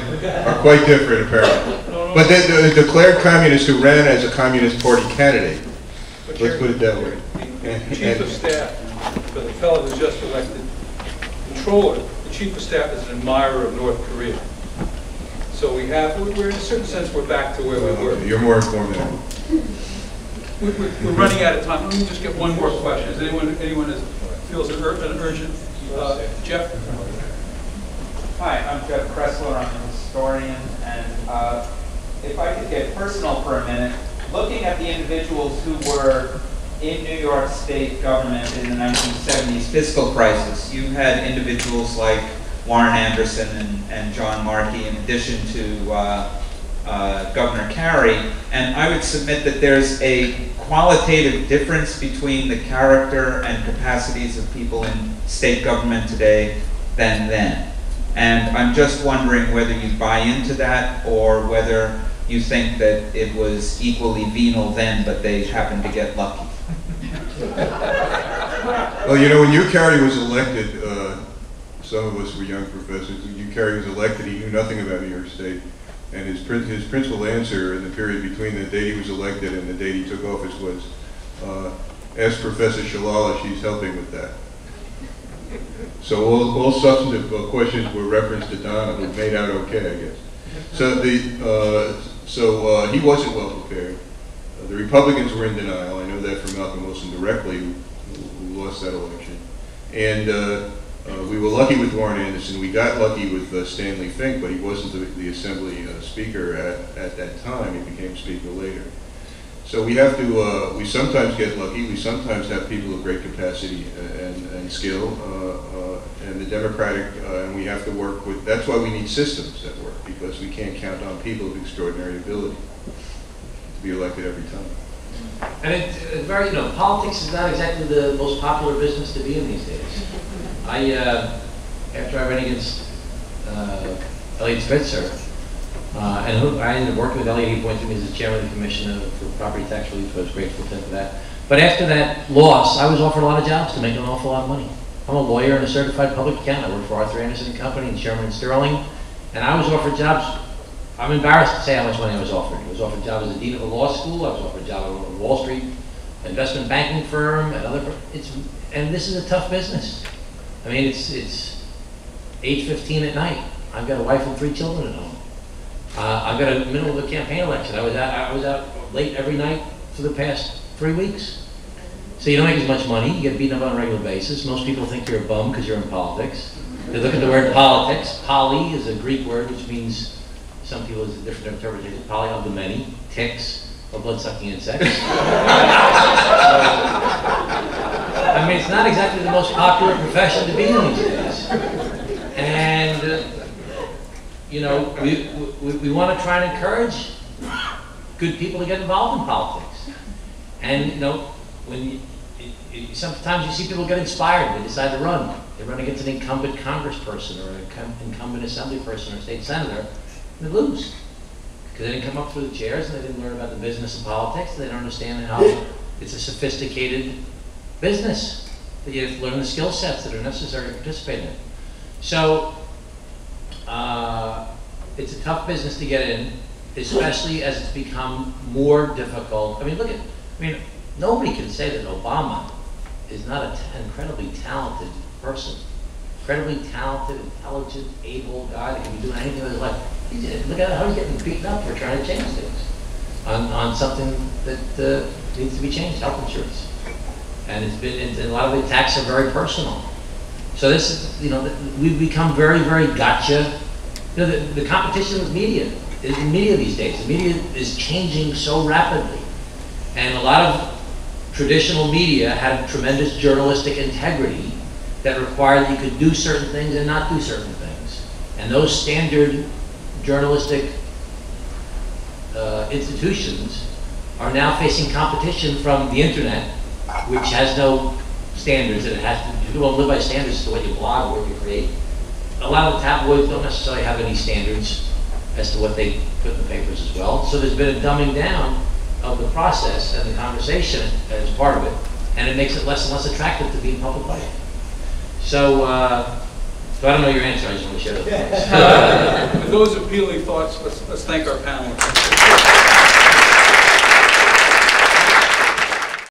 S6: are quite different, apparently. But the, the declared communist who ran as a communist party candidate. Let's put it that way.
S11: The chief of staff, for the fellow who's just elected controller, the chief of staff is an admirer of North Korea. So we have, we're in a certain sense, we're back to where we were.
S6: You're more informed than I.
S11: We're, we're- running out of time. Let me just get one more question. Is anyone, anyone is, feels an ur- an urgent, uh, Jeff?
S13: Hi, I'm Jeff Kroessler, I'm a historian, and uh, if I could get personal for a minute, looking at the individuals who were in New York State government in the 1970s fiscal crisis, you had individuals like Warren Anderson and, and John Marchi, in addition to uh, uh, Governor Carey, and I would submit that there's a qualitative difference between the character and capacities of people in state government today than then. And I'm just wondering whether you buy into that or whether you think that it was equally venal then, but they happened to get lucky.
S6: Well, you know, when Hugh Carey was elected, uh, some of us were young professors, when Hugh Carey was elected, he knew nothing about New York State. And his, his principal answer in the period between the date he was elected and the date he took office was, uh, ask Professor Shalala, she's helping with that. So all, all substantive uh, questions were referenced to Donna, who made out okay, I guess. So the, uh, so uh, he wasn't well prepared. Uh, The Republicans were in denial, I know that from Malcolm Wilson directly, who who lost that election. And uh, we were lucky with Warren Anderson, we got lucky with uh, Stanley Fink, but he wasn't the, the Assembly uh, Speaker at, at that time, he became Speaker later. So we have to, uh, we sometimes get lucky, we sometimes have people of great capacity and, and skill, uh, and the Democratic, and we have to work with, that's why we need systems that work, because we can't count on people of extraordinary ability to be elected every time.
S4: And it very, you know, politics is not exactly the most popular business to be in these days. I, uh, after I ran against, uh, Eliot Spitzer, uh, and I ended up working with Eliot, he appointed me as the chairman of the commission for property tax relief, I was grateful to him for that. But after that loss, I was offered a lot of jobs to make an awful lot of money. I'm a lawyer and a certified public accountant, I work for Arthur Andersen and Company and Shearman Sterling, and I was offered jobs I'm embarrassed to say how much money I was offered. I was offered a job as a dean of a law school, I was offered a job at a Wall Street investment banking firm, and other, it's, and this is a tough business. I mean, it's, it's eight fifteen at night. I've got a wife and three children at home. Uh, I've got a middle of a campaign election. I was out, I was out late every night for the past three weeks. So you don't make as much money, you get beaten up on a regular basis. Most people think you're a bum because you're in politics. They look at the word politics. Poly is a Greek word which means some people has a different interpretation. Poly of the many, ticks, or blood-sucking insects. I mean, it's not exactly the most popular profession to be in these days. And, uh, you know, we, we, we want to try and encourage good people to get involved in politics. And, you know, when you, sometimes you see people get inspired, they decide to run. They run against an incumbent congressperson or an incum- incumbent assembly person or state senator, and they lose. Because they didn't come up through the chairs and they didn't learn about the business of politics, and they don't understand how it's a sophisticated business. That you learn the skill sets that are necessary to participate in. So, uh, it's a tough business to get in, especially as it's become more difficult. I mean, look at, I mean, nobody can say that Obama is not an incredibly talented person. Incredibly talented, intelligent, able guy that can be doing anything with his life. He's, look at how he's getting beaten up for trying to change things on, on something that uh, needs to be changed, health insurance. And it's been, and a lot of the attacks are very personal. So this is, you know, we've become very, very gotcha You know, the, the competition with media, is in media these days. The media is changing so rapidly. And a lot of traditional media had tremendous journalistic integrity that required that you could do certain things and not do certain things. And those standard journalistic uh, institutions are now facing competition from the internet, which has no standards, and it has to, you don't live by standards to what you blog or what you create. A lot of tabloids don't necessarily have any standards as to what they put in the papers as well. So there's been a dumbing down of the process and the conversation as part of it, and it makes it less and less attractive to be in public life. So, uh, so I don't know your answer, I just want to share those thoughts.
S11: With those appealing thoughts, let's, let's thank our panelists.